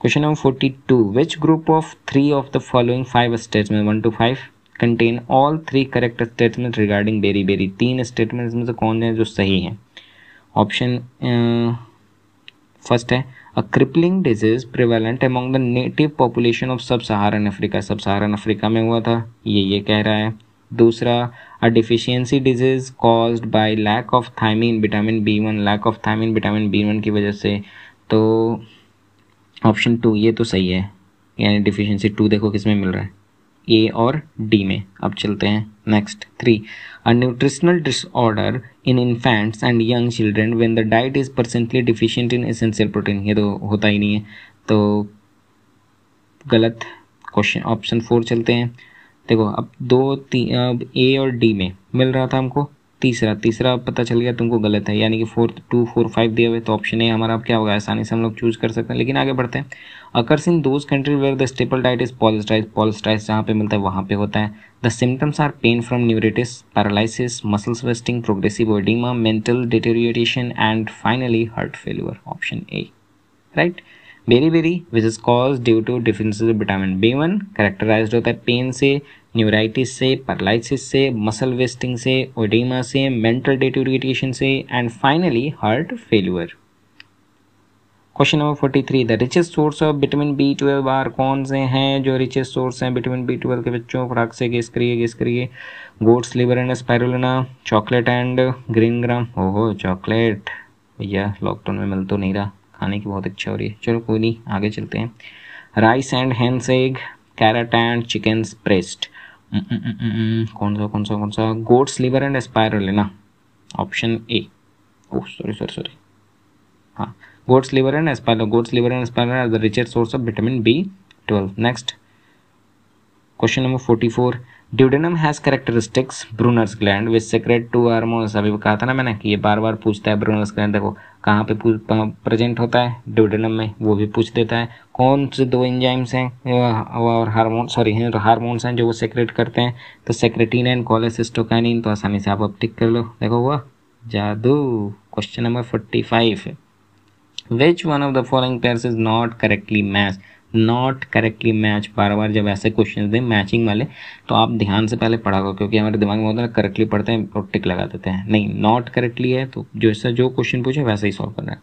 Question number forty two which group of three of the following five statement one two five contain all three correct statement regarding beriberi तीन स्टेटमेंट में से कौन है जो सही है? ऑप्शन फ़र्स्ट है a crippling disease prevalent among the native population of sub-Saharan Africa. Saharan Africa में हुआ था, ये ये कह रहा है। दूसरा a deficiency disease caused by lack of thiamine vitamin B one lack of thiamine vitamin B one की वजह से। तो ऑप्शन टू ये तो सही है। यानी डिफिशियंसी टू देखो किसमें मिल रहा है। ए और डी में। अब चलते हैं next three a nutritional disorder in infants and young children when the diet is percently deficient in essential protein. ये तो होता ही नहीं है। तो गलत क्वेश्चन ऑप्शन फोर चलते हैं। देखो, अब दो तीन अब ए और डी में मिल रहा था हमको। तीसरा तीसरा पता चल गया तुमको गलत है। यानी कि फोर टू फोर फाइव दिए हुए तो ऑप्शन ए हमारा अब क्या होगा? आसानी से हम लोग चूज़ कर सकते हैं। लेकिन आगे बढ़ते हैं। Occurs in those country where the staple diet is polished rice polished rice जहाँ पे मिलता है, वहाँ पे होता है। The symptoms are pain from neuritis paralysis muscles wasting progressive oedema mental deterioration and finally heart failure option A right beriberi which is cause due to differences vitamin B one characterise होता है pain से neuritis से paralysis से muscle wasting से oedema से mental deterioration से and finally heart failure question number forty three the richest source of vitamin B twelve are कौन से हैं? जो रिचेस्ट सोर्स हैं विटामिन बी ट्वेल्व के बच्चों फटाक से गेस करिए गेस करिए। Goats liver and spirulina chocolate and green gram ओहो चॉकलेट भैया लॉकडाउन में मिल तो नहीं रहा। खाने की बहुत इच्छा हो रही है। चलो कोई नहीं, आगे चलते हैं। Rice and hen's egg carrot and chicken breast कौन सा कौन सा कौन सा? Goat's liver and spirulina option A oh sorry sorry sorry हाँ। Goat's liver and asparagus goat's liver and asparagus are the richest source of vitamin b12 next. Question number 44 duodenum has characteristics Brunner's gland which secrete two hormones अभी कहा था ना मैंने कि ये बार बार पूछता है ब्रूनर्स ग्लैंड देखो, कहाँ पे प्रेजेंट होता है? ड्यूडेनम में, वो भी पूछ देता है। कौन से दो इंजाइम्स हैं और हार्मोन सॉरी हैं हार्मोन्स हैं जो वो सेक्रेट करते हैं? तो सेक्रेटिन एंड कॉलेसिस्टोकैनिन तो आसानी से आप टिक कर लो। देखो हुआ जादू। Question number forty five which one of the following pairs is not correctly match not correctly match बार बार जब ऐसे क्वेश्चन दें मैचिंग वाले तो आप ध्यान से पहले पढ़ा करो, क्योंकि हमारे दिमाग में होता है करेक्टली पढ़ते हैं और टिक लगा देते हैं। नहीं नॉट करेक्टली है तो जो ऐसा जो क्वेश्चन पूछे, वैसे ही सॉल्व करना है।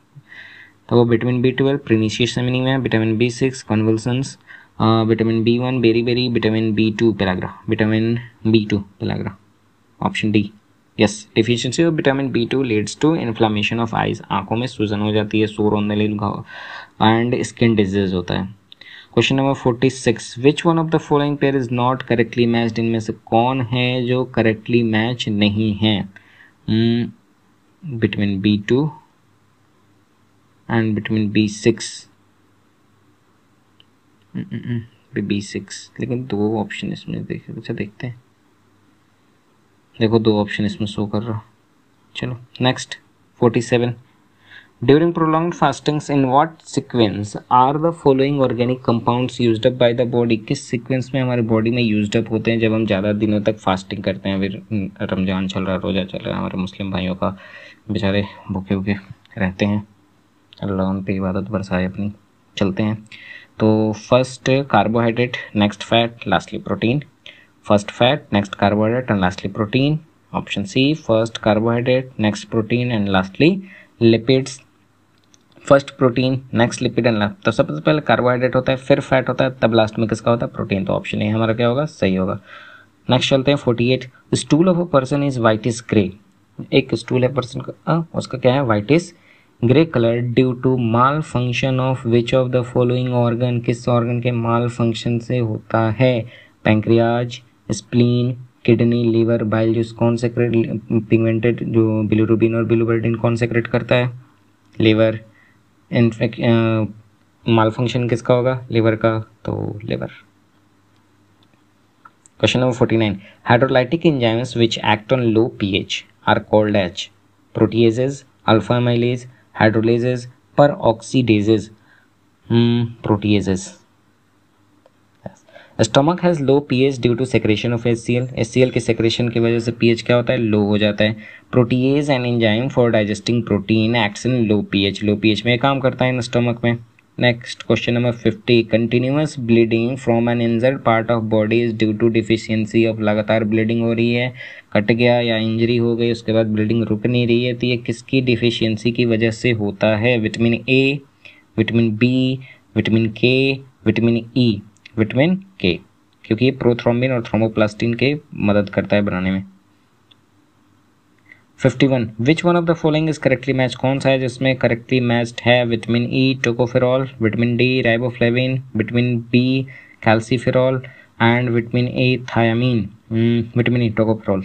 तो वो vitamin B twelve pernicious meaning में vitamin B six convulsions vitamin B one beriberi vitamin B two pellagra vitamin B two pellagra option D yes deficiency of vitamin B two leads to inflammation of eyes आँखों में सूजन हो जाती है, sore on the and skin disease होता है। Question number forty six which one of the following pair is not correctly matched इनमें से कौन है जो करेक्टली मैच नहीं है? Vitamin B two and vitamin B six B six लेकिन दो ऑप्शन इसमें देखे अच्छा देखते हैं। देखो दो ऑप्शन इसमें शो कर रहा चलो next forty seven during prolong fastings in what sequence are the following organic compounds use up by the body किस सिक्वेंस में हमारे बॉडी में यूज़ अप होते हैं जब हम ज़्यादा दिनों तक फास्टिंग करते हैं? फिर रमज़ान चल रहा है रोज़ा चल रहा है हमारे मुस्लिम भाइयों का बेचारे भूखे भूखे रहते हैं। अल्लाह उन पर इबादत बरसाए अपनी। चलते हैं। तो first carbohydrate next fat lastly protein first fat, next carbohydrate, and lastly protein. Option c, first carbohydrate, next protein, and lastly lipids. First protein next lipid and तो सबसे पहले कार्बोहाइड्रेट होता है, फिर फैट होता है, तब लास्ट में किसका होता है? प्रोटीन तो ऑप्शन ए हमारा क्या होगा? सही होगा। नेक्स्ट चलते हैं forty eight stool of a person is white is grey एक स्टूल है पर्सन का उसका क्या है? White is grey colour due to malfunction of which of the following organ किस ऑर्गन के माल फ़ंक्शन से होता है? Pancreas spleen kidney liver bile juice कौन सेक्रेट पिगमेंटेड जो बिलोरुबिन और बिलोबर्डिन कौन सेक्रेट करता है। लीवर इन्फेक्ट माल फ़ंक्शन किसका होगा? लीवर का तो liver question number forty nine hydrolytic enzymes which act on low pH are called H proteases alpha amylase hydrolases peroxidases proteases stomach has low pH due to secretion of S C के secretion की वजह से pH क्या होता है? लो हो जाता है। Protease and enzyme for digesting protein acts in low pH. Low pH में काम करता है इन स्टमक में। Next question number fifty. Continuous bleeding from an injured part of body is due to deficiency of लगातार bleeding हो रही है। Cut गया या इंजरी हो गई, उसके बाद ब्लीडिंग रुक नहीं रही है। तो ये किसकी डिफिशियंसी की वजह से होता है? Vitamin A, vitamin B, vitamin K, vitamin E. Vitamin K क्योंकि ये प्रोथ्रोम्बिन और थ्रोमोप्लास्टिन के मदद करता है बनाने में। 51 which one of the following is correctly match कौन सा है जिसमें करेक्टली मैच्ड है vitamin E tocopherol vitamin D riboflavin vitamin B calciferol and vitamin A thiamine vitamin E tocopherol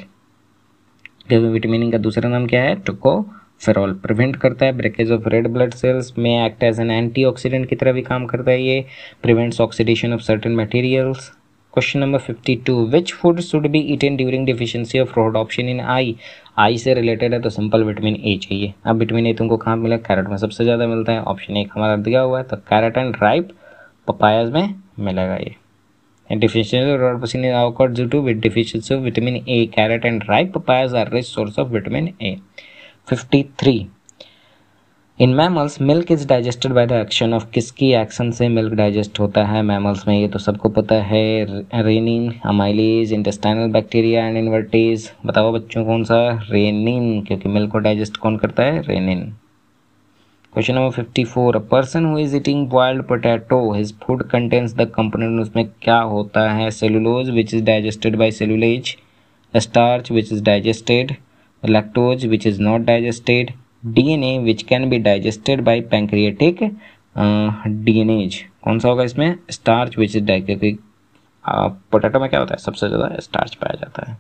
vitamin E का दूसरा नाम क्या है? टोको फेरॉल प्रिवेंट करता है breakage of red blood cells में एक्ट एज एन एंटीऑक्सीडेंट की तरह भी काम करता है ये prevents oxidation of certain materials question number fifty two which food should be eaten during deficiency of road option in eye eye से related है तो सिंपल विटामिन ए चाहिए। अब विटामिन ए तुमको कहाँ मिला? कैरेट में सबसे ज़्यादा मिलता है। ऑप्शन एक हमारा दिया हुआ है तो कैरेट एंड राइप पपायाज में मिलेगा ये। Deficiency of rhodopsin is occurred due to with deficiency of vitamin A. Carrot and ripe papayas are rich source of vitamin A. 53. In mammals milk is digested by the action of किसकी action से milk digest होता है? Mammals में ये तो सबको पता है rennin amylase intestinal bacteria and invertase बताओ बच्चों कौन सा? रेनिन क्योंकि मिल्क को डाइजेस्ट कौन करता है? Rennin question number fifty four a person who is eating boiled potato his food contents the component उसमें क्या होता है? Cellulose which is digested by cellulase starch which is digested lactose which is not digested dna which can be digested by pancreatic uh, dnage कौन सा होगा इसमें? Starch which is क्योंकि potato में क्या होता है? सबसे ज़्यादा स्टार्च पाया जाता है।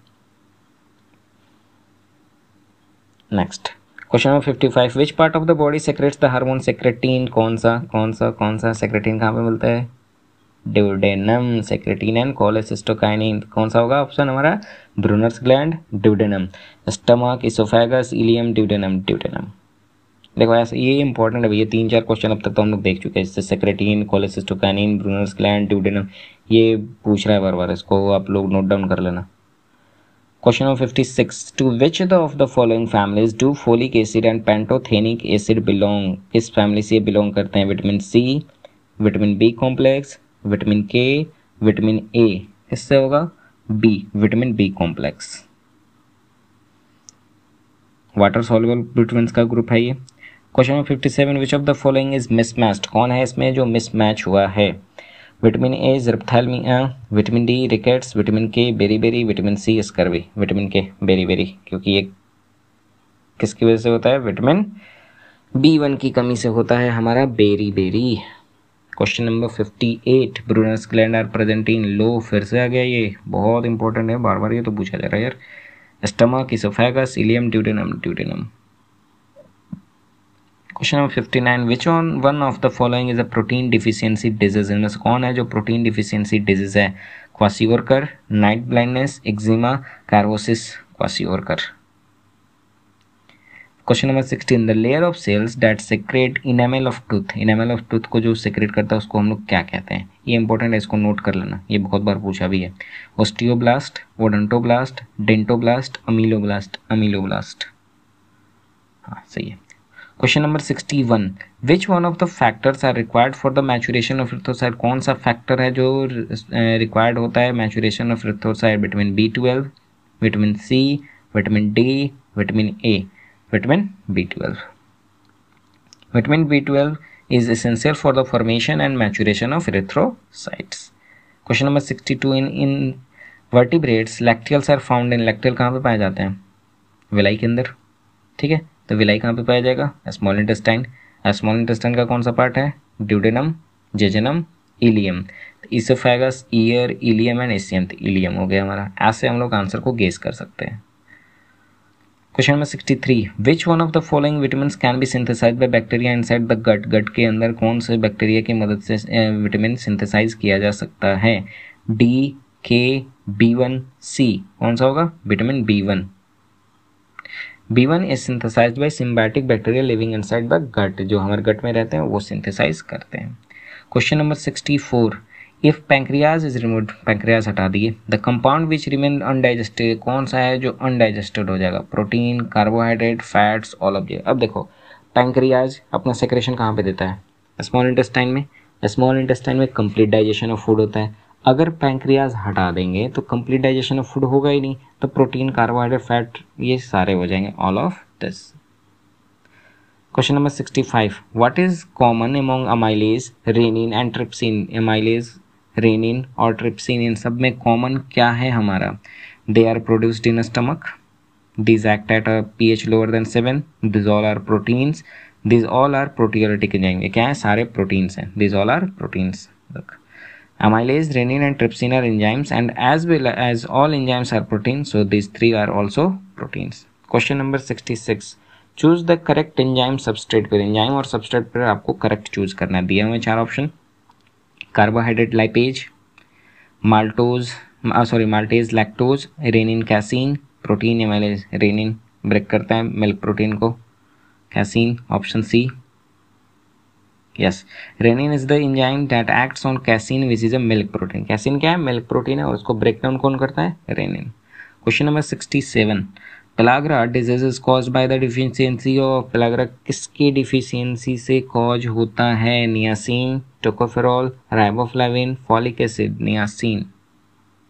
Next question number fifty five which part of the body secretes the hormone secretin कौन सा? कौन सा? कौन सा? सेक्रेटीन कहाँ पे मिलता है? डिवडेनम सेक्रेटीन एंड कोलेसिस्टोकाइनिन कौन सा होगा? ऑप्शन हमारा Brunner's gland duodenum stomach oesophagus ileum duodenum duodenum देखो, ऐसा ये इंपॉर्टेंट है भैया, तीन चार क्वेश्चन अब तक तो हम लोग देख चुके हैं। जैसे secretin cholecystokinin Brunner's gland duodenum ये पूछ रहा है बार बार, इसको आप लोग नोट डाउन कर लेना। Question number 56. To which of the following families do folic acid and pantothenic acid belong? किस फैमिली से बिलोंग करते हैं? Vitamin C vitamin B complex vitamin K vitamin A इससे होगा? B vitamin B complex water soluble vitamin का group है ये. Question number fifty seven which of the following is mismatched कौन है इसमें जो मिसमैच हुआ है? Vitamin A xerophthalmia vitamin D rickets vitamin K beriberi vitamin C scurvy vitamin K beriberi क्योंकि ये किसकी वजह से होता है? विटामिन बी वन की कमी से होता है हमारा beriberi question number fifty eight Brunner's gland are present in लो फिर से आ गया ये। बहुत इंपॉर्टेंट है बार बार ये तो पूछा जा रहा है यार। Stomach oesophagus ileum duodenum duodenum question number fifty nine which on one of the following is a protein deficiency disease इनमें से कौन है जो प्रोटीन डिफिशियंसी डिज़ीज़ है? Kwashiorkor night blindness eczema carvosis kwashiorkor question number sixteen the layer of cells that secrete enamel of tooth enamel of tooth को जो secrete करता है, उसको हम लोग क्या कहते हैं? ये इंपॉर्टेंट है, इसको नोट कर लेना। ये बहुत बार पूछा भी है। Osteoblast odontoblast dentoblast ameloblast ameloblast हाँ सही है। Question number sixty one which one of the factors are required for the maturation of erythrocyte कौन सा फैक्टर है जो रिक्वायर्ड होता है maturation of erythrocyte vitamin B twelve vitamin C vitamin D vitamin A twelve vitamin B twelve is essential for the formation and maturation of erythrocytes. Question number 62 in in vertebrates, lacteals are found in lacteal कहाँ पे पाए जाते हैं? Villi के अंदर। ठीक है? तो विलाई कहाँ पे पाया जाएगा? स्मॉल इंटेस्टाइन स्मॉल इंटेस्टाइन का कौन सा पार्ट है? Duodenum jejunum ileum oesophagus ear ileum and एसियम ileum हो गया हमारा। ऐसे हम लोग आंसर को गेस कर सकते हैं। Question number sixty three which one of the following vitamin can be synthesize by bacteria inside the gut gut के अंदर कौन से बैक्टीरिया की मदद से विटामिन सिंथेसाइज किया जा सकता है? डी के बी वन सी कौन सा होगा? Vitamin B one B one is synthesize by symbiotic bacteria living inside the gut जो हमारे गट में रहते हैं, वो सिंथेसाइज करते हैं। Question number sixty four if pancreas is remove pancreas हटा दिए। The compound which remain undigested कौन सा है जो अनडाइजेस्टेड हो जाएगा? Protein carbohydrate fats all of अब देखो पैंक्रियाज अपना सेक्रेशन कहाँ पे देता है? स्मॉल इंटेस्टाइन में। स्मॉल इंटेस्टाइन में कंप्लीट डाइजेशन ऑफ़ फ़ूड होता है। अगर पैंक्रियाज हटा देंगे तो कंप्लीट डाइजेशन ऑफ़ फ़ूड होगा ही नहीं। तो प्रोटीन कार्बोहाइड्रेट फैट ये सारे हो जाएँगे all of this question number sixty five what is common among amylase rennin and trypsin amylase rennin और ट्रिप्सिन इन सब में कॉमन क्या है हमारा? They are produced in stomach these act at P H lower than seven these all are proteins these all are proteolytic जाएँगे क्या है? सारे प्रोटीन्स हैं. These all are proteins amylase rennin and trypsin are enzymes and as well as all enzymes are protein so these three are also proteins question number sixty six choose the correct enzyme substrate pair. Enzyme और substrate पर आपको correct choose करना है. दिए हुए चार option carbohydrate lipase maltose sorry maltase lactose rennin casein protein amylase rennin break करता है मिल्क प्रोटीन को casein option C yes rennin is the enzyme that acts on casein which is a milk protein casein क्या है? Milk protein है, और उसको break down कौन करता है? Rennin question number sixty seven pellagra disease is cause by the deficiency of pellagra किसकी deficiency से कॉज होता है? Niacin tocopherol riboflavin folic acid niacin.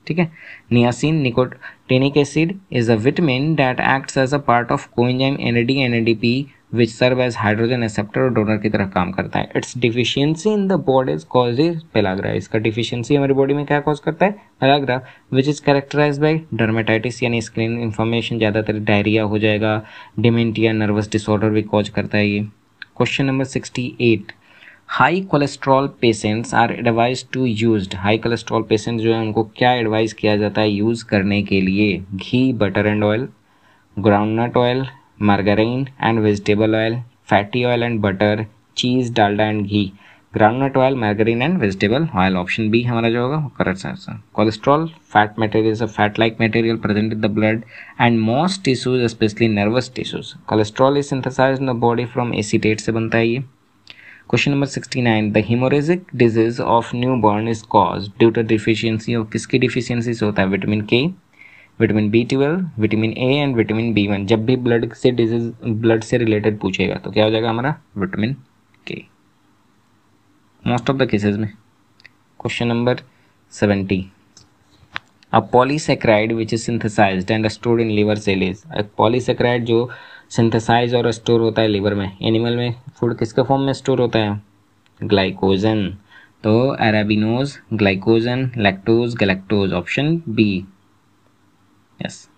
ठीक है? Niacin nicotinic acid is a vitamin that acts as a part of coenzyme NAD NADP which serve as hydrogen acceptor और donor की तरह काम करता है. Its deficiency in the body cause is pellagra इसका deficiency हमारी बॉडी में क्या कॉज करता है? Pellagra which is characterize by dermatitis यानी स्क्रीन इन्फॉर्मेशन ज़्यादातर डायरिया हो जाएगा डिमेंटिया नर्वस डिसऑर्डर भी कॉज करता है ये. Question number sixty eight high cholesterol patients are advise to use high cholesterol patient जो है, उनको क्या एडवाइस किया जाता है यूज़ करने के लिए? Ghee butter and oil groundnut oil margarine and vegetable oil, fatty oil and butter, cheese, dalda and ghee. Groundnut oil margarine and vegetable oil option B हमारा जो होगा correct answer cholesterol fat material is a fat like material present in the blood and most tissues specially nervous tissues cholesterol is synthesize in the body from acetate से बनता है ये। Question number sixty nine the haemorrhagic disease of newborn is cause due to deficiency of किसकी deficiency से होता है? Vitamin K vitamin B twelve vitamin A and vitamin B one जब भी ब्लड से डिज़ीज़ ब्लड से रिलेटेड पूछेगा तो क्या हो जाएगा हमारा? Vitamin K most of the cases में। Question number seventy a polysaccharide which is synthesised and stored in liver cell is polysaccharide जो सिंथेसाइज और स्टोर होता है लिवर में। एनिमल में फ़ूड किसके फॉर्म में स्टोर होता है? ग्लाइकोजन तो arabinose glycogen lactose galactose option B yes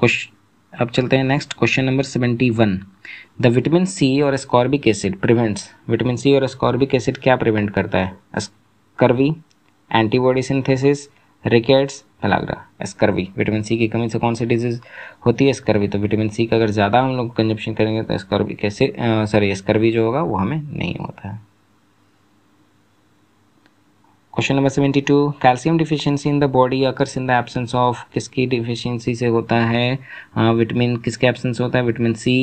question अब चलते हैं next question number seventy one the vitamin C और ascorbic acid prevents vitamin C और स्कॉर्बिक एसिड क्या प्रिवेंट करता है? Scurvy antibody synthesis rickets pellagra scurvy vitamin C की कमी से कौन सी डिज़ीज़ होती है? स्कर्वी तो विटामिन सी का अगर ज़्यादा हम लोग कंजप्शन करेंगे तो स्कर्वी कैसे सॉरी स्कर्वी जो होगा वो हमें नहीं होता है। Question number seventy two calcium deficiency in the body occurs in the absence of किसकी डिफिशियंसी से होता है। विटामिन किसके एब्सेंस होता है? Vitamin C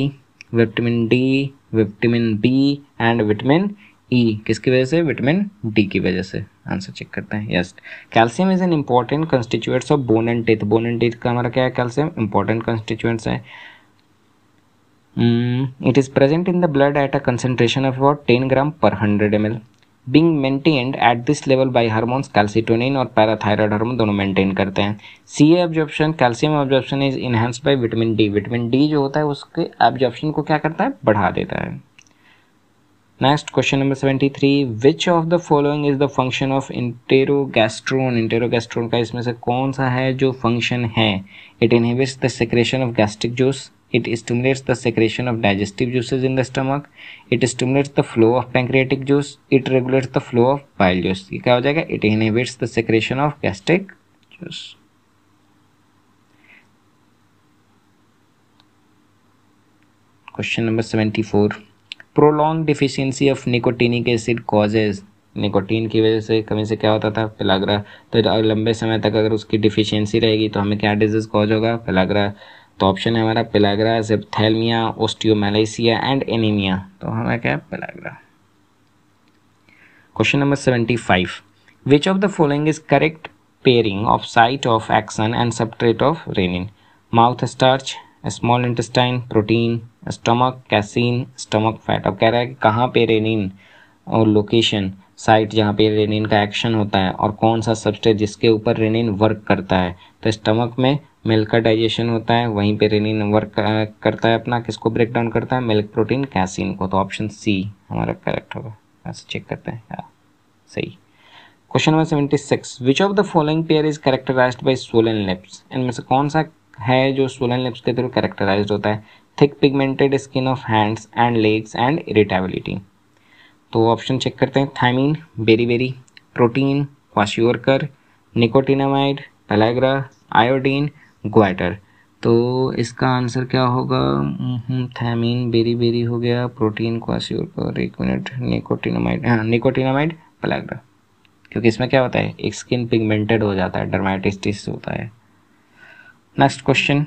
vitamin D vitamin B and vitamin E किसकी वजह से? विटामिन डी की वजह से। आंसर चेक करते हैं। Yes calcium is an important constituents of bone and teeth bone and teeth का हमारा क्या है? कैल्शियम इंपॉर्टेंट कंस्टिट्यूएंट्स है। It is present in the blood at a concentration of about ten gram per hundred M being maintained at this level by hormones calcitonin और parathyroid hormone दोनों maintain करते हैं। C absorption calcium absorption is enhance by vitamin D vitamin D जो होता है, उसके absorption को क्या करता है? बढ़ा देता है। Next question number seventy three which of the following is the function of enterogastrone enterogastrone का इसमें से कौन सा है जो फ़ंक्शन है? It inhibits the secretion of gastric juice it stimulates the secretion of digestive juices in the stomach it stimulates the flow of pancreatic juice it regulates the flow of bile juice ये क्या हो जाएगा it inhibits the secretion of gastric juice question number 74 prolonged deficiency of nicotinic acid causes nicotine की वजह से कमी से क्या होता था पेलाग्रा तो लंबे समय तक अगर उसकी डिफिशियंसी रहेगी तो हमें क्या डिज़ीज़ कॉज होगा पेलाग्रा तो ऑप्शन है हमारा pellagra xerophthalmia osteomalacia and anaemia तो हमें क्या है? Pellagra. Question number seventy five which of the following is correct pairing of site of action and substrate of renin mouth starch small intestine protein stomach casein stomach fat अब कह रहा है कि कहाँ पे रेनिन और लोकेशन साइट जहाँ पे रेनिन का एक्शन होता है, और कौन सा सबस्ट्रेट जिसके ऊपर रेनिन वर्क करता है? तो स्टमक में मिल्क का डाइजेशन होता है, वहीं पे रेनिन वर्क करता है अपना, किसको ब्रेक डाउन करता है? मिल्क, प्रोटीन, कैसिन को। तो ऑप्शन सी, हमारा करेक्ट होगा। ऐसे चेक करते हैं। हाँ सही। Question number seventy six which of the following pair is characterize by swollen lips इनमें से कौन सा है जो सोलन लिप्स के थ्रू करेक्टराइज होता है? Thick pigmented skin of hands and legs and irritability तो ऑप्शन चेक करते हैं। Thiamine beriberi protein kwashiorkor nicotinamide pellagra iodine goitre. तो इसका आंसर क्या होगा? थैमिन, बेरी बेरी हो गया, प्रोटीन, क्वासियोर, एक मिनट, निकोटिनामाइड हाँ निकोटिनामाइड, पलाग्रा। क्योंकि इसमें क्या होता है? एक स्किन पिगमेंटेड हो जाता है डर्माइटिस होता है। Next question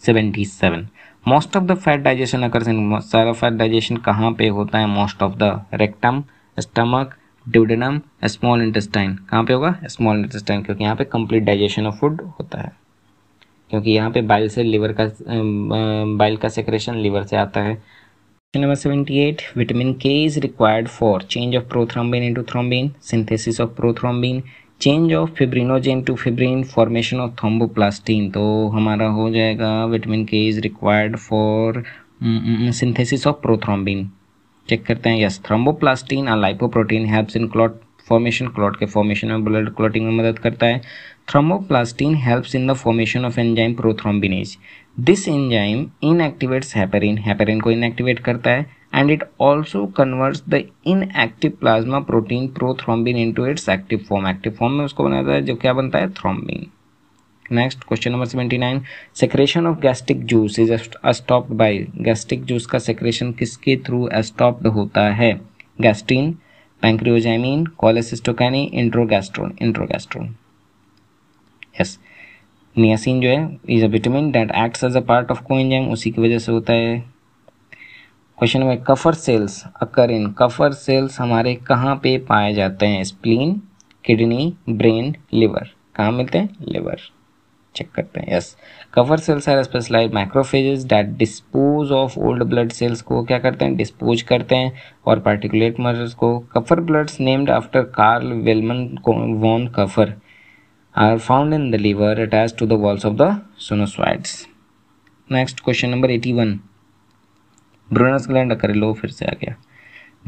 77 most of the fat digestion in सारा फैट डाइजेशन कहाँ पे होता है? Most of the rectum stomach duodenum small intestine कहाँ पे होगा? स्मॉल इंटेस्टाइन क्योंकि यहाँ पे कंप्लीट डाइजेशन ऑफ़ फ़ूड होता है। क्योंकि यहाँ पे बाइल से लिवर का बाइल का सेक्रेशन लिवर से आता है। Number 78 vitamin K is required for change of prothrombin into thrombin, synthesis of prothrombin, change of fibrinogen to fibrin formation of thromboplastin तो हमारा हो जाएगा vitamin K is required for synthesis of prothrombin check करते हैं yes thromboplastin और lipoprotein helps in clot formation clot के formation में blood clotting में मदद करता है। Thromboplastin helps in the formation of enzyme prothrombinase this enzyme inactivates heparin heparin को इनएक्टिवेट करता है and it also converts the inactive plasma protein prothrombin into its active form active form में उसको बनाता है, जो क्या बनता है? Thrombin. Next question number seventy nine secretion of gastric juice is stopped by gastric juice का सेक्रेशन किसके थ्रू स्टॉप्ड होता है? Gastrin pancreozymin cholecystokinin enterogastrone enterogastrone yes niacin जो है is a vitamin that acts as a part of coenzyme उसी की वजह से होता है। क्वेश्चन में कफर cells occur in Kupffer cells हमारे कहाँ पे पाए जाते हैं? स्प्लीन किडनी ब्रेन लिवर कहाँ मिलते हैं? लिवर चेक करते हैं yes Kupffer cells are specialize macrophages that dispose of old blood cells को क्या करते हैं? डिस्पोज करते हैं और पार्टिकुलेट मर्स को Kupffer bloods named after Karl Wilhelm von Kupffer are found in the liver attach to the walls of the sinusoids next question number eighty one Brunner's gland occur लो, फिर से आ गया.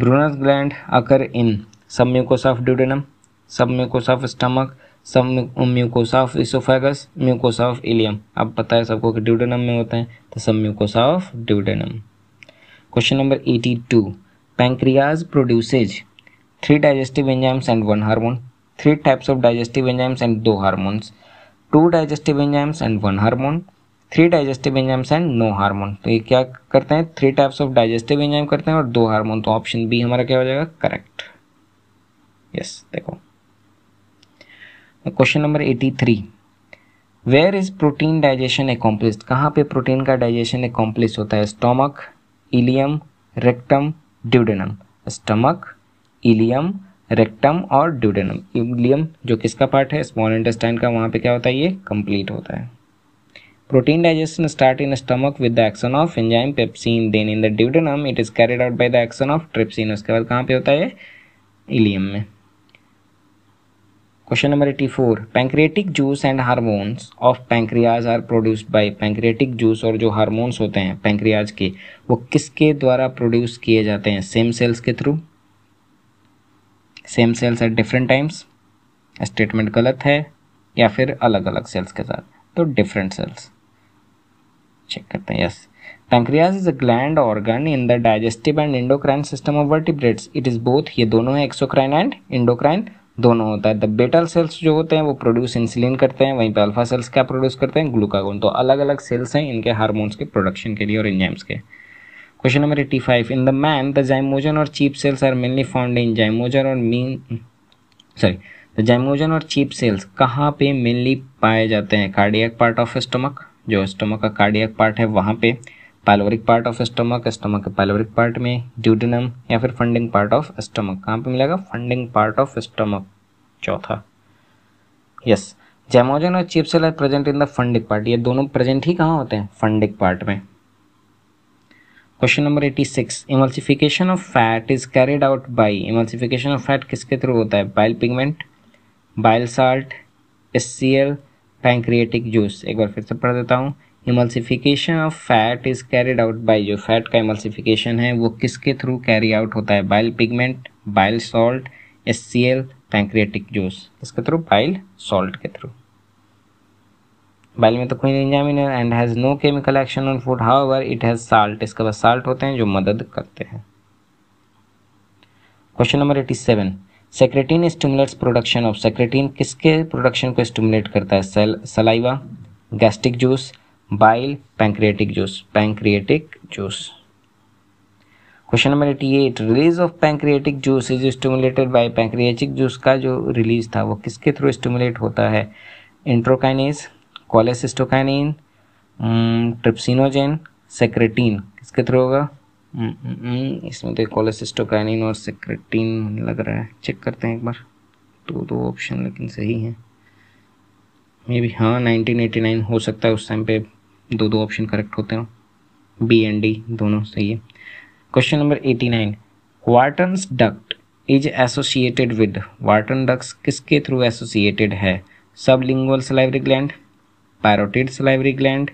Brunner's gland occur in, submucosa of duodenum mucosa of stomach submucosa of oesophagus mucosa of ileum अब पता है सबको कि duodenum में होते हैं तो submucosa of duodenum question number eighty two pancreas produces three digestive enzymes and one hormone three types of digestive enzymes and दो hormones two digestive enzymes and one hormone three digestive enzymes and no hormone तो ये क्या करते हैं? Three types of digestive enzyme करते हैं और दो हार्मोन तो ऑप्शन बी हमारा क्या हो जाएगा? करेक्ट यस देखो. Question number eighty three where is protein digestion accomplished कहाँ पे प्रोटीन का डाइजेशन एकम्प्लिस होता है? Stomach ileum rectum duodenum stomach ileum rectum और ड्यूडेनम इलियम जो किसका पार्ट है? स्मॉल इंटेस्टाइन का. वहाँ पे क्या होता है? ये कंप्लीट होता है. Protein digestion start in stomach with the action of enzyme pepsin. Then in the duodenum, it is carried out by the action of trypsin. उसके बाद कहाँ पे होता है? इलियम में. Question number eighty four pancreatic juice and hormones of pancreas are produced by pancreatic juice और जो hormones होते हैं पैंक्रियाज के, वो किसके द्वारा प्रोड्यूस किए जाते हैं? सेम सेल्स के through same cells at different times statement गलत है या फिर अलग अलग सेल्स के साथ? तो डिफरेंट सेल्स चेक करते हैं yes pancreas is a gland organ in the digestive and endocrine system of vertebrates it is both ये दोनों है एक्सोक्राइन एंड इंडोक्राइन दोनों होता है। द बेटल सेल्स जो होते हैं, वो प्रोड्यूस इंसुलिन करते हैं, वहीं पे अल्फ़ा सेल्स क्या प्रोड्यूस करते हैं? ग्लूकागोन तो अलग अलग सेल्स हैं इनके हार्मोन्स के प्रोडक्शन के लिए और एंजाइम्स के। Question number eighty five in the man the zymogen और chief cells are mainly found in zymogen और मीन सॉरी द जाइमोजन और चीप सेल्स कहाँ पे मेनली पाए जाते हैं? कार्डियक पार्ट ऑफ़ स्टमक जो स्टमक का कार्डियक पार्ट है, वहाँ पे। Pyloric part of stomach stomach के पाइलोरिक पार्ट में ड्यूडिनम या फिर फंडिंग पार्ट ऑफ़ स्टमक कहाँ पे मिलेगा? फंडिंग पार्ट ऑफ़ स्टमक चौथा। यस जैमोजन और chief cell are present in the fundic part ये दोनों प्रेजेंट ही कहाँ होते हैं? फंडिक पार्ट में। Question number eighty six emulsification of fat is carried out by emulsification of fat किसके थ्रू होता है? Bile pigment bile salt H C L pancreatic juice एक बार फिर से पढ़ देता हूँ। Emulsification of fat is carried out by जो फैट का इमल्सिफिकेशन है, वो किसके थ्रू कैरी आउट होता है? Bile pigment bile salt S C L pancreatic juice किसके थ्रू बाइल सॉल्ट के थ्रू बाइल में तो कोई है and has no chemical action on food how it has salt इसके बाद साल्ट होते हैं जो मदद करते हैं. Question number eighty seven secretin stimulates production of secretin किसके प्रोडक्शन को स्टिमुलेट करता है? Cell saliva gastric juice bile pancreatic juice pancreatic juice question number eighty eight release of pancreatic juice is stimulated by pancreatic juice का जो release था वो किसके through stimulate होता है? इंट्रोकाइनेज कोलेसिस्टोकाइनिन ट्रिप्सिनोजेन सेक्रेटिन किसके थ्रू होगा? हम्म, हम्म, हम्म, इसमें तो कोलेसिस्टोकाइनिन और सेक्रेटिन लग रहा है। चेक करते हैं एक बार। दो दो ऑप्शन लेकिन सही हैं। मे बी हाँ 1989 हो सकता है उस टाइम पे। दो दो ऑप्शन करेक्ट होते हो बी एंड डी दोनों सही है। Question number 89 Wharton's duct is associated with Wharton ducts किसके थ्रू एसोसिएटेड है? Sublingual salivary gland parotid salivary gland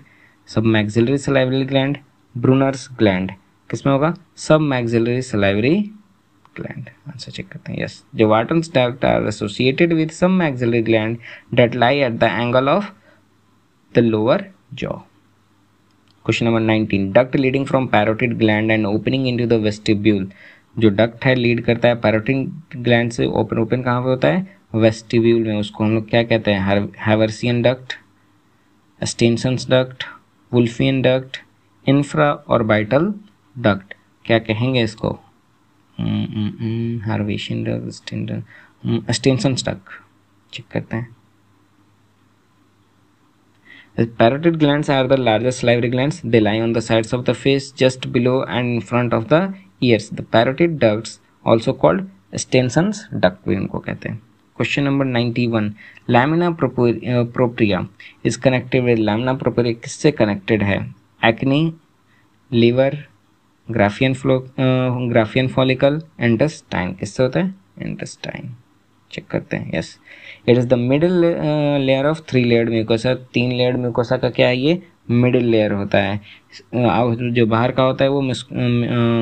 submaxillary salivary gland Brunner's gland किसमें होगा? Submaxillary salivary gland answer check करते हैं। यस जो Wharton's duct are associated with some maxillary gland that lie at the angle of the lower jaw. Question number 19 duct leading from parotid gland and opening into the vestibule जो duct है lead करता है parotid gland से open open कहाँ पे होता है? Vestibule में। उसको हम लोग क्या कहते हैं? Haversian duct Stensen's duct Wolffian duct infraorbital duct क्या कहेंगे इसको? Haversian duct Stensen's duct check करते हैं। The parotid glands are the largest salivary glands. They lie on the sides of the face, just below and in front of the ears. The parotid ducts, also called Stenson's duct, भी उनको कहते हैं question number 91 lamina propria is connected with lamina propria किससे connected है acne liver Graafian flow Graafian follicle एंटस्टाइन किससे होता है एंटस्टाइन check करते हैं yes It is the middle layer of three layered mucosa तीन लेयर्ड म्यूकोसा का क्या है ये? मिडिल लेयर होता है। जो बाहर का होता है वो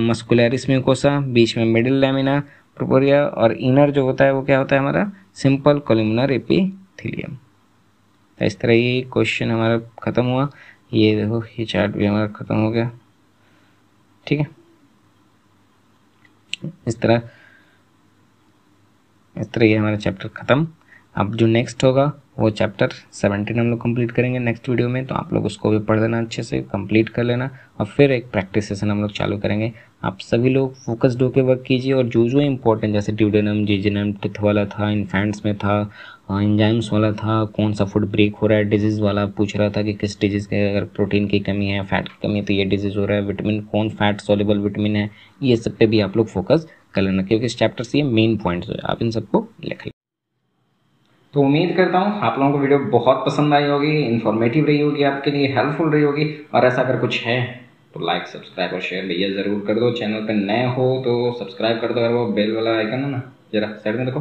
मस्कुलरिस म्यूकोसा बीच में मिडिल लेमिना प्रोपोरिया और इनर जो होता है वो क्या होता है हमारा? सिंपल कोलिमुलर एपीथीलियम तो इस तरह ये क्वेश्चन हमारा ख़त्म हुआ। ये देखो, ये चार्ट भी हमारा ख़त्म हो गया। ठीक है? इस तरह इस तरह ये हमारा चैप्टर ख़त्म। अब जो नेक्स्ट होगा, वो चैप्टर सेवनटीन हम लोग कंप्लीट करेंगे नेक्स्ट वीडियो में तो आप लोग उसको भी पढ़ लेना अच्छे से कंप्लीट कर लेना और फिर एक प्रैक्टिस सेशन हम लोग चालू करेंगे। आप सभी लोग फोकस्ड होकर वर्क कीजिए और जो जो इंपॉर्टेंट जैसे ड्यूडेनम जीजेनम टिथ वाला था इन्फेंट्स में था इंजाइम्स वाला था, कौन सा फ़ूड ब्रेक हो रहा है डिज़ीज़ वाला पूछ रहा था कि किस डिज़ीज़ के अगर प्रोटीन की कमी है फैट की कमी है तो ये डिज़ीज़ हो रहा है विटामिन कौन फैट सोलेबल विटामिन है, ये सब पे भी आप लोग फोकस कर लेना, क्योंकि इस चैप्टर से ये मेन पॉइंट्स है, आप इन सबको लिख लें तो उम्मीद करता हूँ आप लोगों को वीडियो बहुत पसंद आई होगी इन्फॉर्मेटिव रही होगी आपके लिए हेल्पफुल रही होगी। और ऐसा अगर कुछ है तो लाइक सब्सक्राइब और शेयर भैया ज़रूर कर दो। चैनल पर नए हो तो सब्सक्राइब कर दो अगर वो बेल वाला आइकन है ना। जरा साइड में देखो।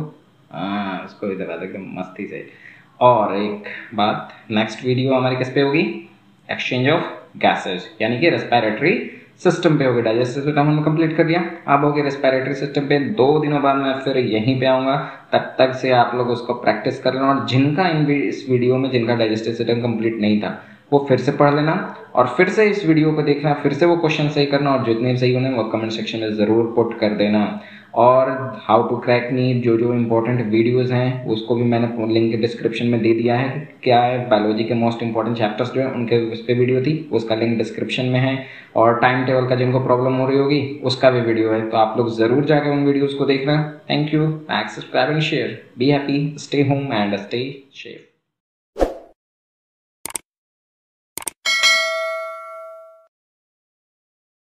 हाँ उसको इधर आ एकदम मस्ती से। और एक बात नेक्स्ट वीडियो हमारी किस पे होगी? एक्सचेंज ऑफ़ गैसेज यानी कि रेस्पिरेटरी सिस्टम पे हो गया डाइजेस्टिव सिस्टम हमने कंप्लीट कर दिया। अब गए रेस्पिरेटरी सिस्टम पे। दो दिनों बाद मैं फिर यहीं पे आऊँगा। तब तक से आप लोग उसको प्रैक्टिस कर लेना। और जिनका इन इस वीडियो में जिनका डाइजेस्टिव सिस्टम कंप्लीट नहीं था, वो फिर से पढ़ लेना। और फिर से इस वीडियो को देखना। फिर से वो क्वेश्चन सही करना। और जितने सही होने वो कमेंट सेक्शन में ज़रूर पुट कर देना। और हाउ टू क्रैक नीट जो जो इम्पोर्टेंट वीडियोज़ हैं, उसको भी मैंने लिंक डिस्क्रिप्शन में दे दिया है क्या है बायोलॉजी के मोस्ट इंपॉर्टेंट चैप्टर्स जो है, उनके उस पर वीडियो थी, उसका लिंक डिस्क्रिप्शन में है। और टाइम टेबल का जिनको प्रॉब्लम हो रही होगी, उसका भी वीडियो है। तो आप लोग ज़रूर जाकर उन वीडियोज़ को देखना। Thank you subscribe and share be happy stay home and stay safe